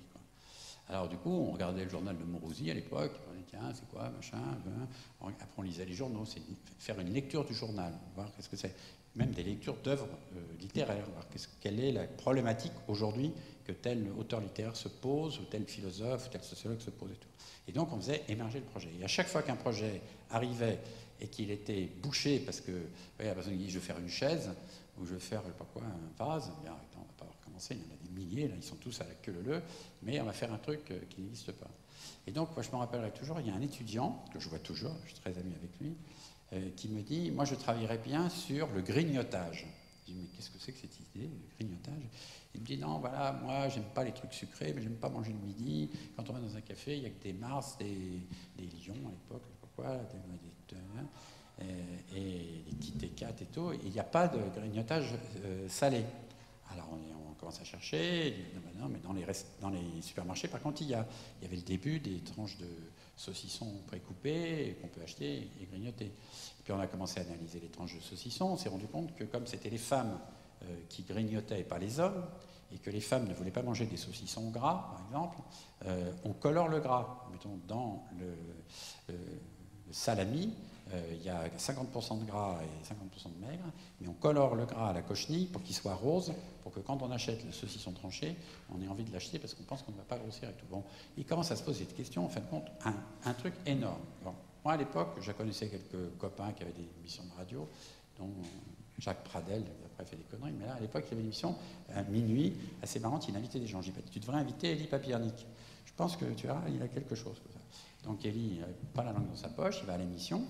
A: Alors, du coup, on regardait le journal de Mourouzi à l'époque, on disait, tiens, c'est quoi, machin, ben. après on lisait les journaux, c'est faire une lecture du journal, voir qu'est-ce que c'est même des lectures d'œuvres euh, littéraires. quelle est la problématique aujourd'hui que tel auteur littéraire se pose, ou tel philosophe, ou tel sociologue se pose et tout. Et donc on faisait émerger le projet. Et à chaque fois qu'un projet arrivait et qu'il était bouché, parce que la personne dit je vais faire une chaise, ou je vais faire pas quoi, un vase, bien, on va pas recommencer, il y en a des milliers, là, ils sont tous à la queue leu, mais on va faire un truc euh, qui n'existe pas. Et donc, moi, je me rappellerai toujours, il y a un étudiant, que je vois toujours, je suis très ami avec lui, euh, qui me dit Moi, je travaillerais bien sur le grignotage. Je dis Mais qu'est-ce que c'est que cette idée, le grignotage? Il me dit Non, voilà, moi, j'aime pas les trucs sucrés, mais j'aime pas manger le midi. Quand on va dans un café, il y a que des mars, des, lions à l'époque, je sais pas quoi, des, des, et, des petits T4 et tout. il n'y a pas de grignotage euh, salé. Alors, on, commence à chercher. non, non, mais dans les, supermarchés, par contre, il y, a, il y avait le début des tranches de saucissons précoupés qu'on peut acheter et grignoter. puis on a commencé à analyser les tranches de saucissons. On s'est rendu compte que comme c'était les femmes qui grignotaient pas les hommes, et que les femmes ne voulaient pas manger des saucissons gras, par exemple, euh, on colore le gras. Mettons, dans le salami, euh, il y a 50% de gras et 50% de maigre, mais on colore le gras à la cochenille pour qu'il soit rose, pour que quand on achète le saucisson tranché, on ait envie de l'acheter parce qu'on pense qu'on ne va pas grossir et tout. Bon, il commence à se poser cette question, en fin de compte, un, truc énorme. Moi, à l'époque, je connaissais quelques copains qui avaient des émissions de radio, dont Jacques Pradel, après fait des conneries, mais là, à l'époque, il y avait une émission à minuit, assez marrante, il invitait des gens. J'ai dit, tu devrais inviter Elie Papiernik. Je pense que tu verras, il a quelque chose. Donc Elie n'a pas la langue dans sa poche, il va à l'émission,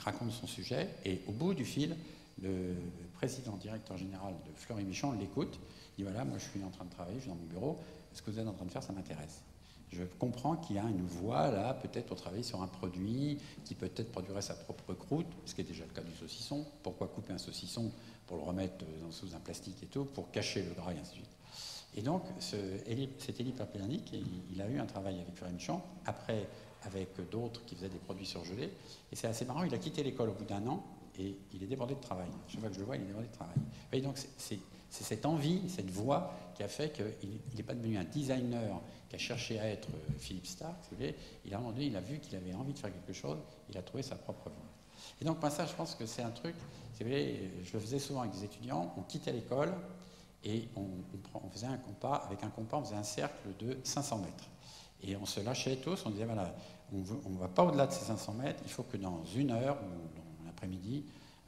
A: raconte son sujet, et au bout du fil, le président directeur général de Fleury Michon l'écoute, il dit voilà, moi je suis en train de travailler, je suis dans mon bureau, ce que vous êtes en train de faire, ça m'intéresse. Je comprends qu'il y a une voie là, peut-être au travail sur un produit qui peut-être produirait sa propre croûte, ce qui est déjà le cas du saucisson. Pourquoi couper un saucisson pour le remettre sous un plastique et tout, pour cacher le gras et ainsi de suite. Et donc, ce, cet Élie il, il a eu un travail avec Fleury Michon. Après, avec d'autres qui faisaient des produits surgelés. Et c'est assez marrant, il a quitté l'école au bout d'un an et il est débordé de travail. Chaque fois que je le vois, il est débordé de travail. Et donc c'est cette envie, cette voix qui a fait qu'il n'est pas devenu un designer qui a cherché à être euh, Philippe Stark. Il a, il a vu qu'il avait envie de faire quelque chose, il a trouvé sa propre voie. Et donc, moi, ça, je pense que c'est un truc, voulez, je le faisais souvent avec des étudiants, on quittait l'école et on, on, faisait un compas, avec un compas, on faisait un cercle de 500 mètres. Et on se lâchait tous, on disait voilà, on ne va pas au-delà de ces 500 mètres, il faut que dans une heure ou dans l'après-midi,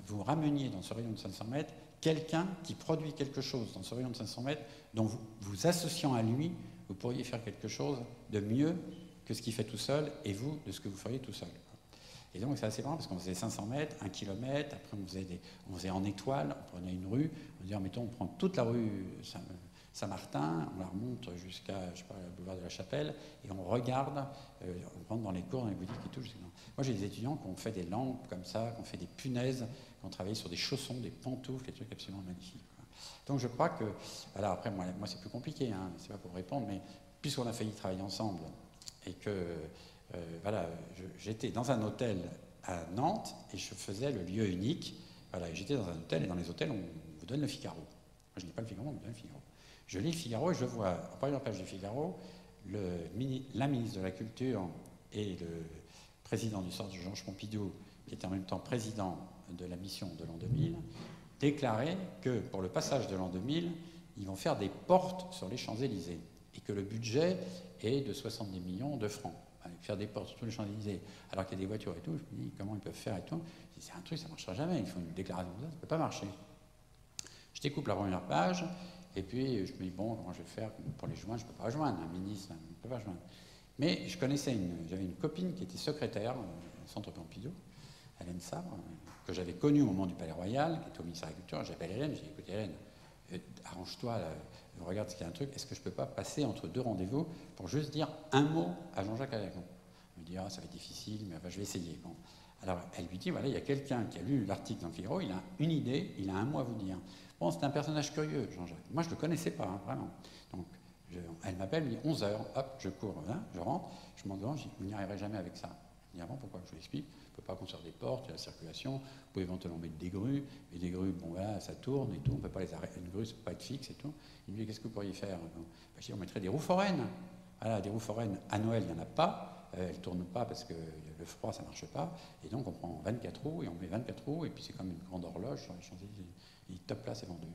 A: vous rameniez dans ce rayon de 500 mètres quelqu'un qui produit quelque chose dans ce rayon de 500 mètres, dont vous, vous associant à lui, vous pourriez faire quelque chose de mieux que ce qu'il fait tout seul, et vous, de ce que vous feriez tout seul. Et donc c'est assez marrant parce qu'on faisait 500 mètres, 1 km, après on faisait, on faisait en étoile, on prenait une rue, on disait, mettons, on prend toute la rue Saint-Martin, on la remonte jusqu'à, je sais pas, le boulevard de la Chapelle, et on regarde, euh, on rentre dans les cours, dans les boutiques et tout. Moi j'ai des étudiants qui ont fait des lampes comme ça, qui ont fait des punaises, qui ont travaillé sur des chaussons, des pantoufles, des trucs absolument magnifiques. Donc je crois que, alors après moi, c'est plus compliqué, hein, c'est pas pour répondre, mais puisqu'on a failli travailler ensemble et que euh, voilà, j'étais dans un hôtel à Nantes et je faisais le lieu unique. Voilà, j'étais dans un hôtel et dans les hôtels, on vous donne le Figaro. Moi, je n'ai pas le Figaro, on me donne le Figaro. Je lis le Figaro et je vois, en première page du Figaro, la ministre de la Culture et le président du centre Georges Pompidou, qui était en même temps président de la mission de l'an 2000, déclarer que pour le passage de l'an 2000, ils vont faire des portes sur les Champs-Élysées et que le budget est de 70 millions de francs faire des portes sur les Champs-Élysées, alors qu'il y a des voitures et tout, je me dis comment ils peuvent faire et tout? c'est un truc, ça ne marchera jamais, il faut une déclaration comme ça, ça ne peut pas marcher. Je découpe la première page, et puis je me dis, bon, comment je vais faire pour les joindre? Je ne peux pas rejoindre, un ministre, je ne peux pas joindre. Mais je connaissais j'avais une copine qui était secrétaire au centre Pompidou, Hélène Sabre, que j'avais connue au moment du Palais Royal, qui était au ministère de la Culture. J'appelle Hélène, j'ai dit, écoute Hélène, euh, arrange-toi, regarde s'il y a un truc, est-ce que je ne peux pas passer entre deux rendez-vous pour juste dire un mot à Jean-Jacques Alagon Elle me dit, ah, ça va être difficile, mais je vais essayer. Bon. Alors elle lui dit, voilà, il y a quelqu'un qui a lu l'article dans le Figaro, il a une idée, il a un mot à vous dire. Bon, c'est un personnage curieux, Jean-Jacques. Moi, je ne le connaissais pas, hein, vraiment. Donc, elle m'appelle, elle me dit 11 heures, hop, je cours, hein, je rentre, je m'en demande, vous n'y arriverez jamais avec ça. Je dis, avant, ah pourquoi? Je vous explique ne peut pas construire des portes, il y a la circulation, vous pouvez éventuellement mettre des grues, et des grues, bon voilà, ça tourne et tout, on peut pas les arrêter, une grue, ça peut pas être fixe et tout. Il me dit, qu'est-ce que vous pourriez faire ben, Je dis, on mettrait des roues foraines. Voilà, des roues foraines, à Noël, il n'y en a pas, euh, elles ne tournent pas parce que le froid, ça ne marche pas, et donc on prend 24 roues, et on met 24 roues, et puis c'est comme une grande horloge sur les Champs-Élysées. Et top là, c'est vendu.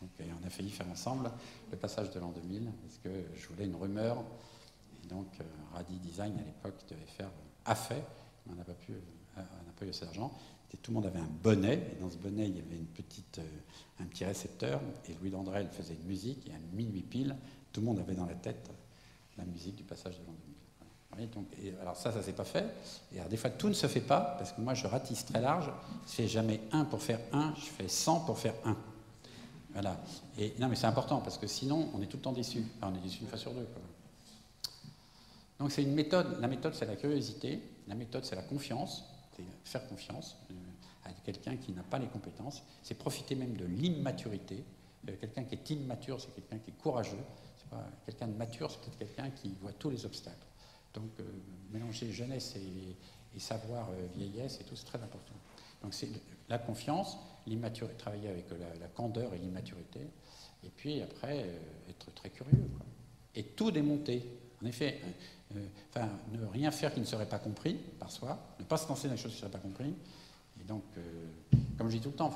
A: Donc on a failli faire ensemble le passage de l'an 2000, parce que je voulais une rumeur, et donc euh, Radi Design à l'époque devait faire a fait, on n'a pas pu on n'a pas eu assez d'argent. tout le monde avait un bonnet, et dans ce bonnet, il y avait euh, un petit récepteur, et Louis Dandrel faisait une musique, et à minuit pile, tout le monde avait dans la tête la musique du passage de l'an 2000. donc, alors ça, ça ne s'est pas fait. Et alors, des fois, tout ne se fait pas, parce que moi, je ratisse très large. Je fais jamais un pour faire un, je fais 100 pour faire un. Voilà. Et non, mais c'est important, parce que sinon, on est tout le temps déçu. on est déçu une fois sur deux. Donc, c'est une méthode. La méthode, c'est la curiosité. La méthode, c'est la confiance faire confiance euh, à quelqu'un qui n'a pas les compétences. C'est profiter même de l'immaturité. Euh, quelqu'un qui est immature, c'est quelqu'un qui est courageux. quelqu'un de mature, c'est peut-être quelqu'un qui voit tous les obstacles. Donc euh, mélanger jeunesse et, savoir vieillesse et tout, c'est très important. Donc c'est la confiance, l'immaturité, travailler avec la, candeur et l'immaturité, et puis après être très curieux. Et tout démonter. En effet, euh, ne rien faire qui ne serait pas compris par soi, ne pas se lancer dans les choses qui ne seraient pas comprises. Et donc, euh, comme je dis tout le temps,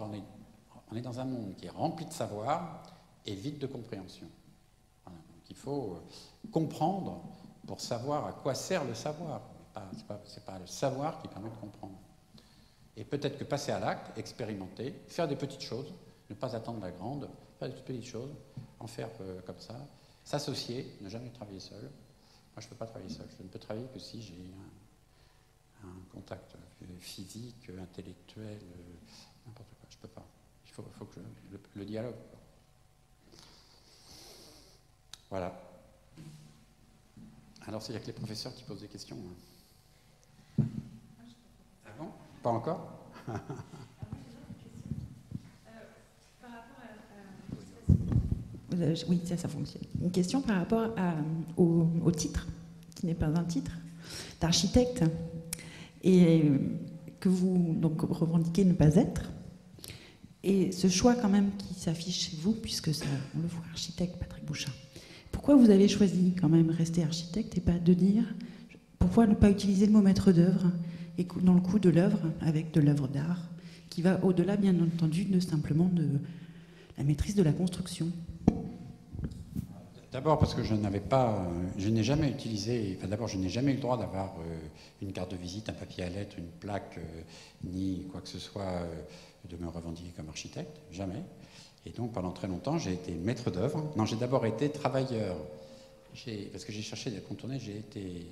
A: on, est, dans un monde qui est rempli de savoir et vide de compréhension. il faut euh, comprendre pour savoir à quoi sert le savoir. Ce n'est pas, pas, le savoir qui permet de comprendre. Et peut-être que passer à l'acte, expérimenter, faire des petites choses, ne pas attendre la grande, faire des petites choses, en faire comme ça, s'associer, ne jamais travailler seul, moi, je ne peux pas travailler seul. Je ne peux travailler que si j'ai un, contact physique, intellectuel, n'importe quoi. Je ne peux pas. Il faut, que le, dialogue. Voilà. Alors, c'est-à-dire que les professeurs qui posent des questions. Hein. Ah bon? Pas encore?
J: oui, ça, ça fonctionne. Une question par rapport au, titre, qui n'est pas un titre, d'architecte, et que vous donc, revendiquez ne pas être. Et ce choix quand même qui s'affiche chez vous, puisque ça, on le voit, architecte Patrick Bouchin. Pourquoi vous avez choisi quand même rester architecte et pas de dire pourquoi ne pas utiliser le mot maître d'œuvre et dans le coup de l'œuvre avec de l'œuvre d'art qui va au-delà bien entendu de simplement de la maîtrise de la construction?
A: D'abord parce que je n'avais pas, je n'ai jamais utilisé, enfin d'abord je n'ai jamais eu le droit d'avoir une carte de visite, un papier à lettres, une plaque, ni quoi que ce soit de me revendiquer comme architecte, jamais. Et donc pendant très longtemps j'ai été maître d'œuvre. Non, j'ai d'abord été travailleur, parce que j'ai cherché à contourner, j'ai été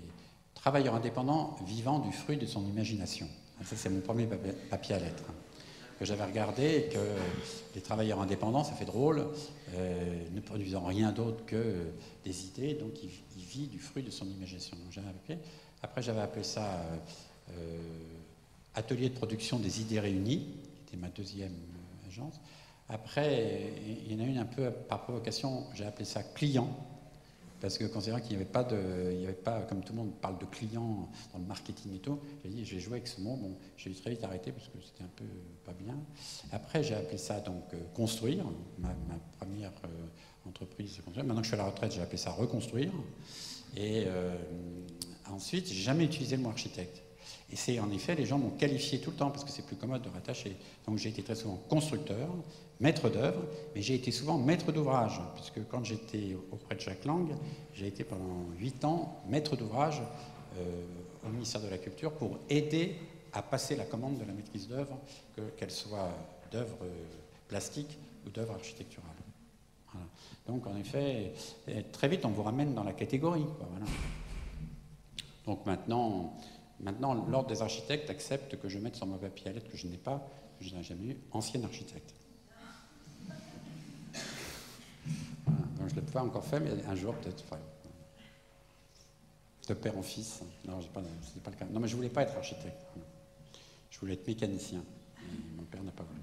A: travailleur indépendant vivant du fruit de son imagination. Ça c'est mon premier papier à lettres que j'avais regardé et que les travailleurs indépendants, ça fait drôle, euh, ne produisant rien d'autre que des idées, donc il, vit du fruit de son imagination. Après, j'avais appelé ça euh, euh, Atelier de production des idées réunies, qui était ma deuxième agence. Après, il y en a une un peu par provocation, j'ai appelé ça client, parce que considérant qu'il n'y avait pas de, il y avait pas, comme tout le monde parle de clients dans le marketing et tout, j'ai dit, je vais jouer avec ce mot. Bon, j'ai très vite arrêté parce que c'était un peu pas bien. Après, j'ai appelé ça donc euh, construire, ma, première euh, entreprise. Maintenant que je suis à la retraite, j'ai appelé ça reconstruire. Et euh, ensuite, j'ai jamais utilisé le mot architecte. Et c'est en effet, les gens m'ont qualifié tout le temps parce que c'est plus commode de rattacher. Donc j'ai été très souvent constructeur, maître d'œuvre, mais j'ai été souvent maître d'ouvrage, puisque quand j'étais auprès de Jacques Lang, j'ai été pendant huit ans maître d'ouvrage euh, au ministère de la Culture pour aider à passer la commande de la maîtrise d'œuvre, qu'elle soit d'œuvre plastique ou d'œuvre architecturale. Donc en effet, très vite on vous ramène dans la catégorie. Donc maintenant, maintenant l'ordre des architectes accepte que je mette sur mon papier à lettres que je n'ai pas, que je n'ai jamais eu, ancien architecte. Je ne l'ai pas encore fait, mais un jour peut-être. de père en fils. Non, pas, pas le cas. Non, mais je voulais pas être architecte. Je voulais être mécanicien. mon père n'a pas voulu.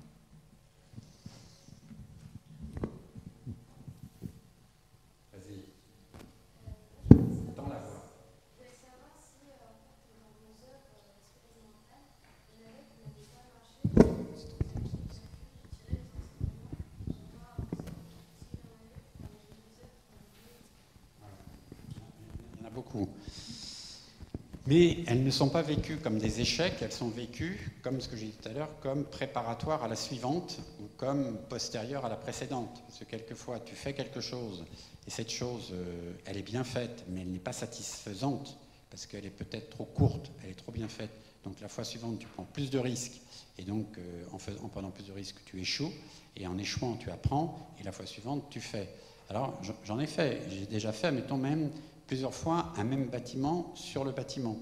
A: Mais elles ne sont pas vécues comme des échecs, elles sont vécues, comme ce que j'ai dit tout à l'heure, comme préparatoires à la suivante ou comme postérieures à la précédente. Parce que quelquefois, tu fais quelque chose et cette chose, euh, elle est bien faite, mais elle n'est pas satisfaisante parce qu'elle est peut-être trop courte, elle est trop bien faite. Donc la fois suivante, tu prends plus de risques et donc euh, en, en prenant plus de risques, tu échoues et en échouant, tu apprends et la fois suivante, tu fais. Alors j'en ai fait, j'ai déjà fait, mettons même plusieurs fois un même bâtiment sur le bâtiment.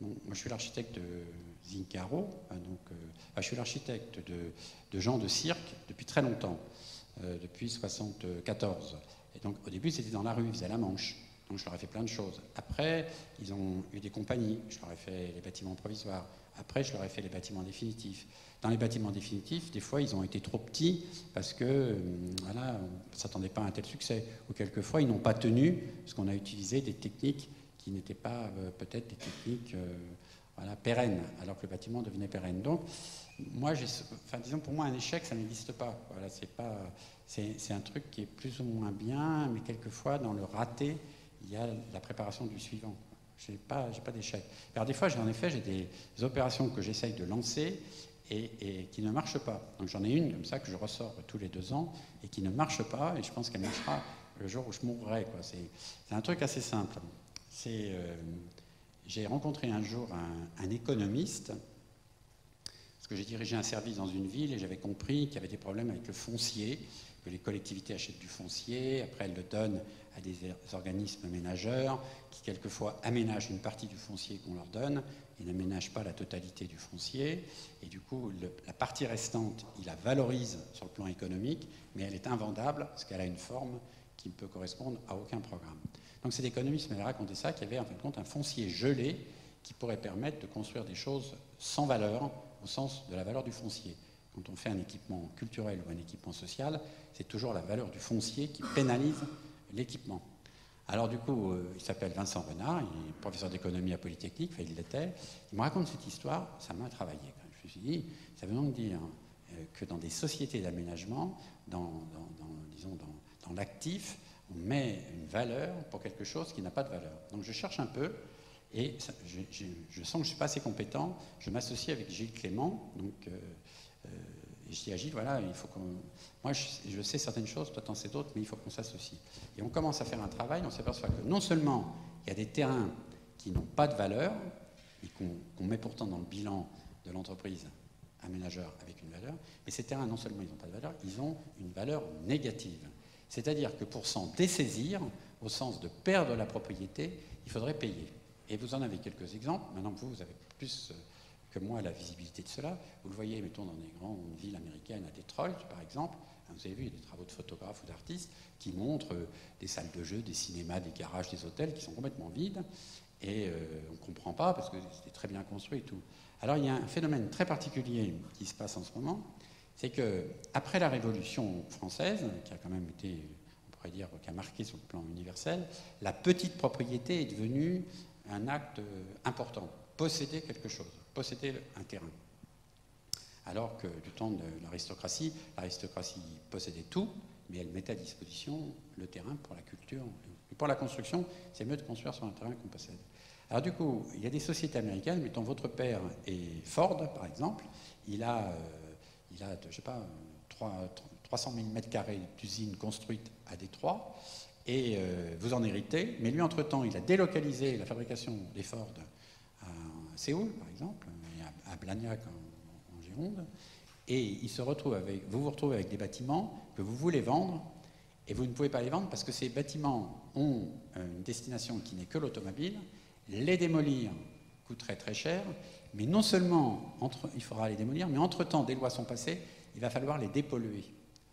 A: moi, je suis l'architecte de Zincaro, hein, donc, euh, je suis l'architecte de, gens de cirque depuis très longtemps, euh, depuis 74. Et donc, au début, c'était dans la rue, ils faisaient la manche. Donc, je leur ai fait plein de choses. Après, ils ont eu des compagnies, je leur ai fait les bâtiments provisoires. Après, je leur ai fait les bâtiments définitifs. Dans les bâtiments définitifs, des fois, ils ont été trop petits parce que euh, voilà, on ne s'attendait pas à un tel succès. Ou quelquefois, ils n'ont pas tenu parce qu'on a utilisé des techniques qui n'étaient pas euh, peut-être des techniques euh, voilà, pérennes, alors que le bâtiment devenait pérenne. Donc, moi, disons, pour moi, un échec, ça n'existe pas. Voilà, c'est pas, c'est un truc qui est plus ou moins bien, mais quelquefois, dans le raté, il y a la préparation du suivant. Je n'ai pas, pas d'échec. Alors des fois, en effet, j'ai des opérations que j'essaye de lancer et, qui ne marche pas. Donc j'en ai une comme ça que je ressors tous les deux ans et qui ne marche pas et je pense qu'elle marchera le jour où je mourrai. C'est un truc assez simple. Euh, j'ai rencontré un jour un, économiste parce que j'ai dirigé un service dans une ville et j'avais compris qu'il y avait des problèmes avec le foncier, que les collectivités achètent du foncier, après elles le donnent à des organismes ménageurs qui quelquefois aménagent une partie du foncier qu'on leur donne il n'aménage pas la totalité du foncier, et du coup, la partie restante, il la valorise sur le plan économique, mais elle est invendable parce qu'elle a une forme qui ne peut correspondre à aucun programme. Donc cet économiste m'avait raconté ça, qu'il y avait en fin de compte un foncier gelé qui pourrait permettre de construire des choses sans valeur, au sens de la valeur du foncier. Quand on fait un équipement culturel ou un équipement social, c'est toujours la valeur du foncier qui pénalise l'équipement. Alors du coup, euh, il s'appelle Vincent Renard, il est professeur d'économie à Polytechnique, il l'était. Il me raconte cette histoire, ça m'a travaillé. Je me suis dit, ça veut donc dire euh, que dans des sociétés d'aménagement, dans, disons dans, l'actif, on met une valeur pour quelque chose qui n'a pas de valeur. Donc je cherche un peu, et je, sens que je ne suis pas assez compétent. Je m'associe avec Gilles Clément, donc, euh, Et je dis à Gilles, voilà, il faut qu'on. Moi, je, sais certaines choses, toi, t'en sais d'autres, mais il faut qu'on s'associe. Et on commence à faire un travail, on s'aperçoit que non seulement il y a des terrains qui n'ont pas de valeur, et qu'on met pourtant dans le bilan de l'entreprise aménageur avec une valeur, mais ces terrains, non seulement ils n'ont pas de valeur, ils ont une valeur négative. C'est-à-dire que pour s'en dessaisir, au sens de perdre la propriété, il faudrait payer. Et vous en avez quelques exemples. Maintenant que vous, vous avez plus euh, que moi la visibilité de cela. Vous le voyez, mettons, dans des grandes villes américaines, à Detroit, par exemple. Hein, vous avez vu des travaux de photographes ou d'artistes qui montrent euh, des salles de jeu, des cinémas, des garages, des hôtels qui sont complètement vides. Et euh, on ne comprend pas parce que c'était très bien construit et tout. Alors il y a un phénomène très particulier qui se passe en ce moment, c'est que après la Révolution française, qui a quand même été, on pourrait dire, qui a marqué sur le plan universel, la petite propriété est devenue un acte important, posséder quelque chose, posséder un terrain. Alors que du temps de l'aristocratie, l'aristocratie possédait tout, mais elle mettait à disposition le terrain pour la culture. Et pour la construction, c'est mieux de construire sur un terrain qu'on possède. Alors du coup, il y a des sociétés américaines, mettons votre père est Ford, par exemple, il a, euh, il a je sais pas, 300 000 mètres carrés d'usine construite à Détroit, et euh, vous en héritez, mais lui, entre-temps, il a délocalisé la fabrication des Ford Séoul, par exemple, à, Blagnac en, Gironde, et il se retrouve avec, vous vous retrouvez avec des bâtiments que vous voulez vendre, et vous ne pouvez pas les vendre parce que ces bâtiments ont euh, une destination qui n'est que l'automobile, les démolir coûterait très cher, mais non seulement il faudra les démolir, mais entre-temps, des lois sont passées, il va falloir les dépolluer.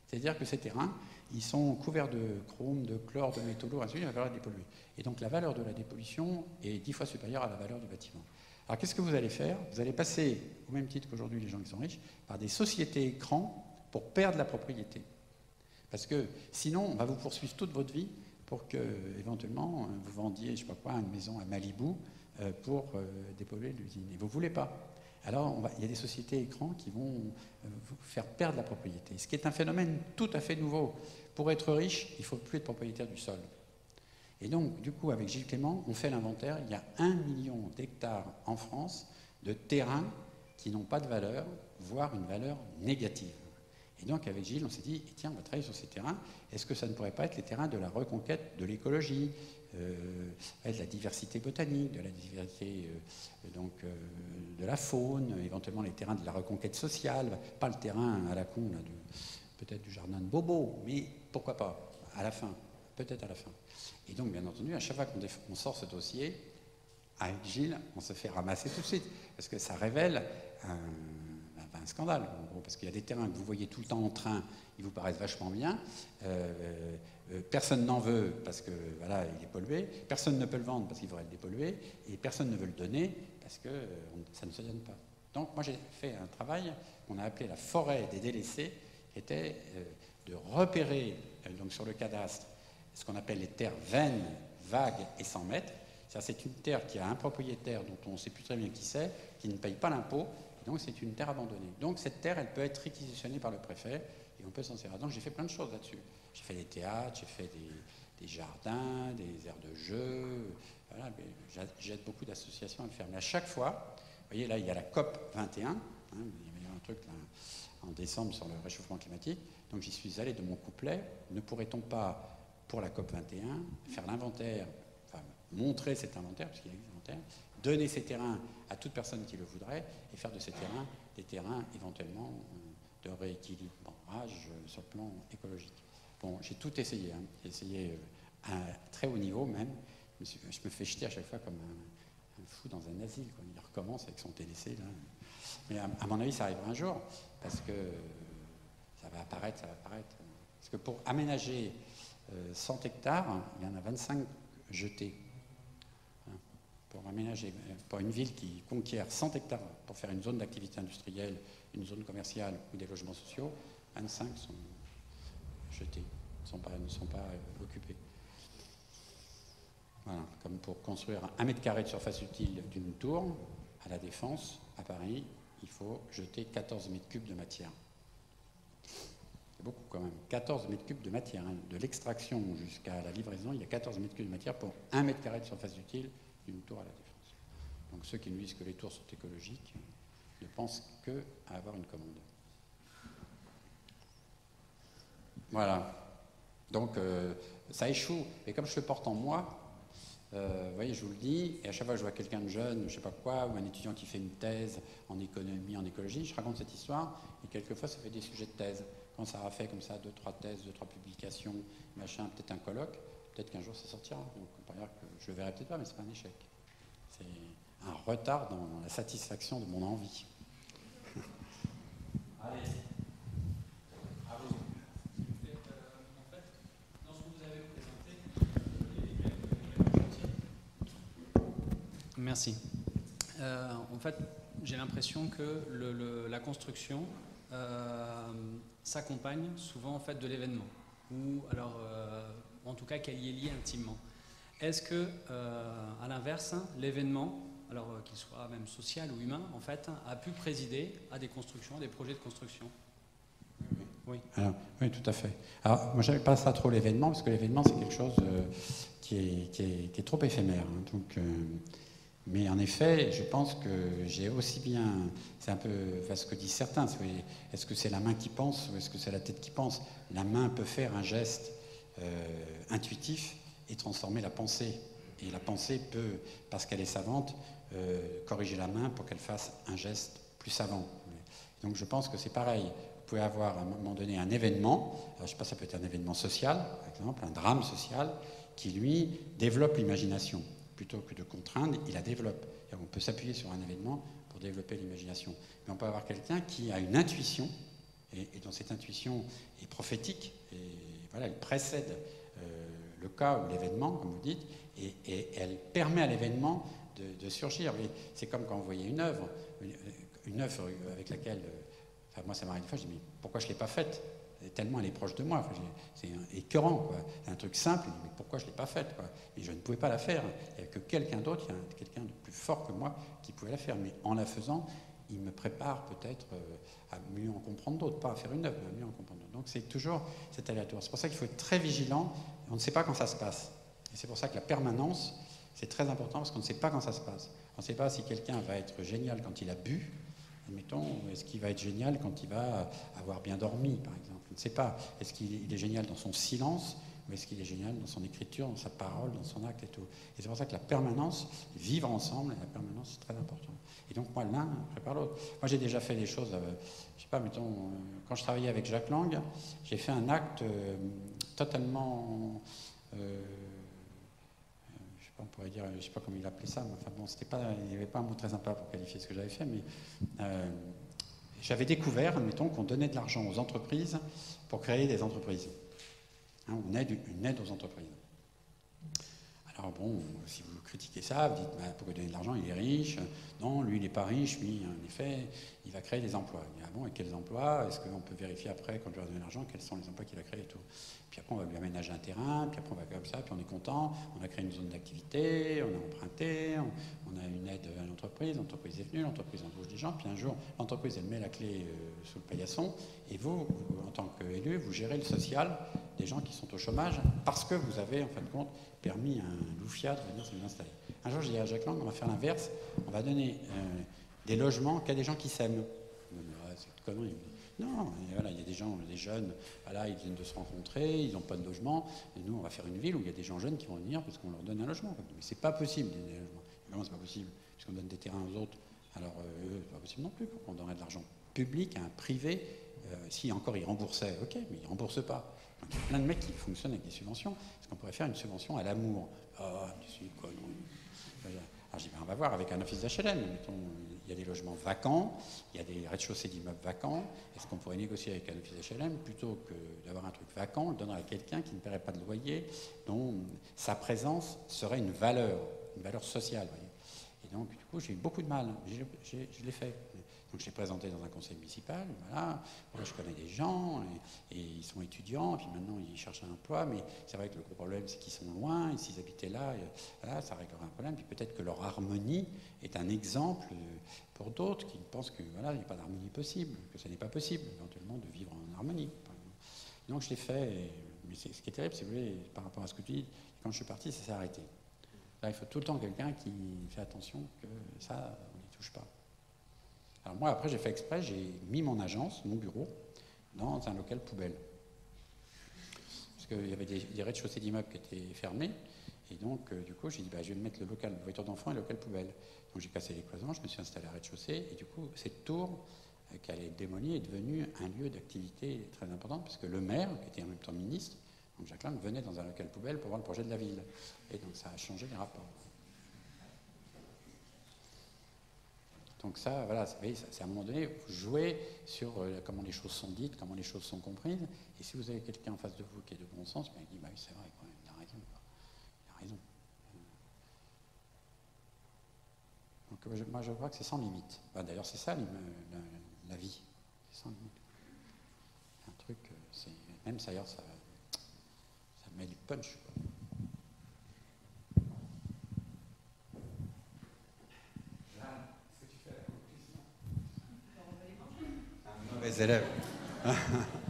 A: C'est-à-dire que ces terrains, ils sont couverts de chrome, de chlore, de métaux lourds, il va falloir les dépolluer. Et donc la valeur de la dépollution est dix fois supérieure à la valeur du bâtiment. Alors qu'est-ce que vous allez faire? Vous allez passer, au même titre qu'aujourd'hui les gens qui sont riches, par des sociétés écrans pour perdre la propriété. Parce que sinon, on va vous poursuivre toute votre vie pour que, éventuellement, euh, vous vendiez, je sais pas quoi, une maison à Malibu euh, pour euh, dépolluer l'usine. Et vous ne voulez pas. Alors, il y a des sociétés écrans qui vont vous faire perdre la propriété. Ce qui est un phénomène tout à fait nouveau. Pour être riche, il ne faut plus être propriétaire du sol. Et donc, du coup, avec Gilles Clément, on fait l'inventaire. Il y a un million d'hectares en France de terrains qui n'ont pas de valeur, voire une valeur négative. Et donc, avec Gilles, on s'est dit, tiens, on va travailler sur ces terrains. Est-ce que ça ne pourrait pas être les terrains de la reconquête de l'écologie, euh, de la diversité botanique, de la diversité euh, donc, euh, de la faune, éventuellement les terrains de la reconquête sociale, pas le terrain à la con, peut-être du jardin de Bobo, mais pourquoi pas, à la fin, peut-être à la fin. Et donc, bien entendu, à chaque fois qu'on sort ce dossier, avec Gilles, on se fait ramasser tout de suite, parce que ça révèle un scandale, en gros, parce qu'il y a des terrains que vous voyez tout le temps en train, ils vous paraissent vachement bien. Euh, euh, personne n'en veut parce que voilà, il est pollué. Personne ne peut le vendre parce qu'il faudrait le dépolluer. Et personne ne veut le donner parce que euh, ça ne se donne pas. Donc moi j'ai fait un travail qu'on a appelé la forêt des délaissés, qui était de repérer donc sur le cadastre ce qu'on appelle les terres vaines, vagues et sans mètres. C'est une terre qui a un propriétaire dont on ne sait plus très bien qui c'est, qui ne paye pas l'impôt, donc c'est une terre abandonnée. Donc cette terre, elle peut être réquisitionnée par le préfet et on peut s'en servir. Donc j'ai fait plein de choses là-dessus. J'ai fait des théâtres, j'ai fait des, jardins, des aires de jeu. Voilà, j'aide beaucoup d'associations à le faire. Mais à chaque fois, vous voyez là, il y a la COP 21. Hein, il y a un truc en décembre sur le réchauffement climatique. Donc j'y suis allé de mon couplet. Ne pourrait-on pas, pour la COP 21, faire l'inventaire, enfin montrer cet inventaire, puisqu'il y a un inventaire, donner ces terrains à toute personne qui le voudrait et faire de ces terrains des terrains éventuellement euh, de rééquilibrage euh, sur le plan écologique. Bon, j'ai tout essayé, hein. j'ai essayé euh, à très haut niveau même. Je me fais jeter à chaque fois comme un, fou dans un asile. Quoi. Il recommence avec son TDC. Là. Mais à, mon avis, ça arrivera un jour, parce que ça va apparaître, ça va apparaître. Parce que pour aménager 100 hectares, il y en a 25 jetés pour aménager, pour une ville qui conquiert 100 hectares pour faire une zone d'activité industrielle, une zone commerciale ou des logements sociaux, 25 sont jetés, ne sont pas, ne sont pas euh, occupés. Voilà, comme pour construire un mètre carré de surface utile d'une tour à la Défense, à Paris, il faut jeter 14 mètres cubes de matière. Beaucoup quand même. 14 mètres cubes de matière. Hein. De l'extraction jusqu'à la livraison, il y a 14 mètres cubes de matière pour un mètre carré de surface utile d'une tour à la défense. Donc ceux qui nous disent que les tours sont écologiques ne pensent que à avoir une commande. Voilà. Donc, euh, ça échoue. Et comme je le porte en moi, euh, vous voyez, je vous le dis, et à chaque fois que je vois quelqu'un de jeune, je ne sais pas quoi, ou un étudiant qui fait une thèse en économie, en écologie, je raconte cette histoire, et quelquefois ça fait des sujets de thèse. Quand ça a fait comme ça deux, trois thèses, deux, trois publications, machin, peut-être un colloque, peut-être qu'un jour ça sortira. Donc, on peut dire que je le verrai peut-être pas, mais c'est pas un échec. C'est un retard dans la satisfaction de mon envie. Allez.
K: Merci. Euh, en fait, j'ai l'impression que le, la construction s'accompagne souvent en fait de l'événement, ou alors, euh, en tout cas, qu'elle y est liée intimement. Est-ce que, à l'inverse, l'événement, alors qu'il soit même social ou humain, en fait, a pu présider à des constructions, à des projets de construction?
A: Oui. oui, tout à fait. Alors, moi, j'avais pas ça trop l'événement, parce que l'événement, c'est quelque chose qui, est, trop éphémère. Hein. donc, mais en effet, je pense que j'ai aussi bien. C'est un peu ce que disent certains. Est-ce que c'est la main qui pense ou est-ce que c'est la tête qui pense? La main peut faire un geste euh, intuitif et transformer la pensée. Et la pensée peut, parce qu'elle est savante, euh, corriger la main pour qu'elle fasse un geste plus savant. Donc je pense que c'est pareil. Vous pouvez avoir à un moment donné un événement, je ne sais pas, ça peut être un événement social, par exemple, un drame social, qui lui développe l'imagination plutôt que de contraindre, il la développe. Et on peut s'appuyer sur un événement pour développer l'imagination. Mais on peut avoir quelqu'un qui a une intuition, et, dont cette intuition est prophétique, et voilà, elle précède euh, le cas ou l'événement, comme vous dites, et, elle permet à l'événement de, surgir. C'est comme quand vous voyez une œuvre, une, œuvre avec laquelle, enfin moi ça m'arrive une fois, je dis mais pourquoi je ne l'ai pas faite? Tellement elle est proche de moi. c'est écœurant, quoi. Un truc simple, mais pourquoi je ne l'ai pas faite quoi? Et je ne pouvais pas la faire. Il n'y a que quelqu'un d'autre, il y a quelqu'un de plus fort que moi qui pouvait la faire. Mais en la faisant, il me prépare peut-être euh, à mieux en comprendre d'autres, pas à faire une œuvre, mais à mieux en comprendre d'autres. Donc c'est toujours cet aléatoire. C'est pour ça qu'il faut être très vigilant. On ne sait pas quand ça se passe. Et c'est pour ça que la permanence, c'est très important parce qu'on ne sait pas quand ça se passe. On ne sait pas si quelqu'un va être génial quand il a bu, admettons, ou est-ce qu'il va être génial quand il va avoir bien dormi, par exemple. Ne sais pas. Est-ce qu'il est génial dans son silence ou est-ce qu'il est génial dans son écriture, dans sa parole, dans son acte et tout Et c'est pour ça que la permanence, vivre ensemble, la permanence, c'est très important. Et donc, moi, l'un prépare l'autre. Moi, j'ai déjà fait des choses, euh, je sais pas, mettons, euh, quand je travaillais avec Jacques Lang, j'ai fait un acte euh, totalement. je sais pas, on pourrait dire, je sais pas comment il appelait ça, mais enfin bon, pas, il n'y avait pas un mot très sympa pour qualifier ce que j'avais fait, mais j'avais découvert, admettons, qu'on donnait de l'argent aux entreprises pour créer des entreprises. Hein, on aide une aide aux entreprises. Alors bon, si vous critiquez ça, vous dites bah, pourquoi donner de l'argent Il est riche. Non, lui, il n'est pas riche. Lui, en effet, il va créer des emplois. ah bon, et quels emplois? Est-ce qu'on peut vérifier après, quand je lui a donné l'argent, quels sont les emplois qu'il a créés et tout? Puis après, on va lui aménager un terrain, puis après, on va comme ça, puis on est content. On a créé une zone d'activité, on a emprunté, on, a une aide à l'entreprise, l'entreprise est venue, l'entreprise embauche des gens, puis un jour, l'entreprise, elle met la clé euh, sous le paillasson, et vous, en tant qu'élu, vous gérez le social des gens qui sont au chômage parce que vous avez, en fin de compte, permis à un loufiat de venir se installer. Un jour, j'ai dit à Jacques Lang, on va faire l'inverse, on va donner euh, des logements qu'à des gens qui s'aiment. Non, voilà, il y a des gens, des jeunes, voilà, ils viennent de se rencontrer, ils n'ont pas de logement, et nous, on va faire une ville où il y a des gens jeunes qui vont venir parce qu'on leur donne un logement. Mais c'est pas possible, des logements. Comment c'est pas possible Puisqu'on donne des terrains aux autres. Alors, euh, c'est pas possible non plus. On donnerait de l'argent public à un privé. Euh, si encore ils remboursaient, ok, mais ils remboursent pas. il y a plein de mecs qui fonctionnent avec des subventions. Est-ce qu'on pourrait faire une subvention à l'amour Ah, oh, quoi, non. Alors j'ai ben, on va voir avec un office d'HLM. Il y a des logements vacants, il y a des rez-de-chaussée d'immeubles vacants. Est-ce qu'on pourrait négocier avec un office d'HLM plutôt que d'avoir un truc vacant, le donner à quelqu'un qui ne paierait pas de loyer, dont sa présence serait une valeur, une valeur sociale. Et donc, du coup, j'ai eu beaucoup de mal. Je l'ai fait. Donc je l'ai présenté dans un conseil municipal, voilà, je connais des gens, et, ils sont étudiants, puis maintenant ils cherchent un emploi, mais c'est vrai que le gros problème c'est qu'ils sont loin, et s'ils habitaient là, euh, ça réglerait un problème, puis peut-être que leur harmonie est un exemple pour d'autres qui pensent que voilà, il n'y a pas d'harmonie possible, que ce n'est pas possible éventuellement de vivre en harmonie. Donc je l'ai fait, mais ce qui est terrible, c'est vous par rapport à ce que tu dis, quand je suis parti, ça s'est arrêté. Là, il faut tout le temps quelqu'un qui fait attention que ça, on n'y touche pas. Alors moi, après, j'ai fait exprès, j'ai mis mon agence, mon bureau, dans un local poubelle. parce qu'il y avait des, rez-de-chaussée d'immeubles qui étaient fermés. Et donc, du coup, j'ai dit, bah, je vais mettre le local voiture d'enfants et le local poubelle. Donc, j'ai cassé les cloisons, je me suis installé à rez-de-chaussée. Et du coup, cette tour qui allait être démolie est devenue un lieu d'activité très important, parce que le maire, qui était en même temps ministre, donc Jacques Lang, venait dans un local poubelle pour voir le projet de la ville. Et donc, ça a changé les rapports. Donc ça, voilà, c'est à un moment donné, vous jouez sur euh, comment les choses sont dites, comment les choses sont comprises. Et si vous avez quelqu'un en face de vous qui est de bon sens, ben, il dit, bah oui, c'est vrai, il a raison. Il a raison. Donc moi, je crois que c'est sans limite. D'ailleurs, c'est ça la, vie. C'est sans limite. Un truc, euh, même ça, ça, ça met du punch.
L: Mas é.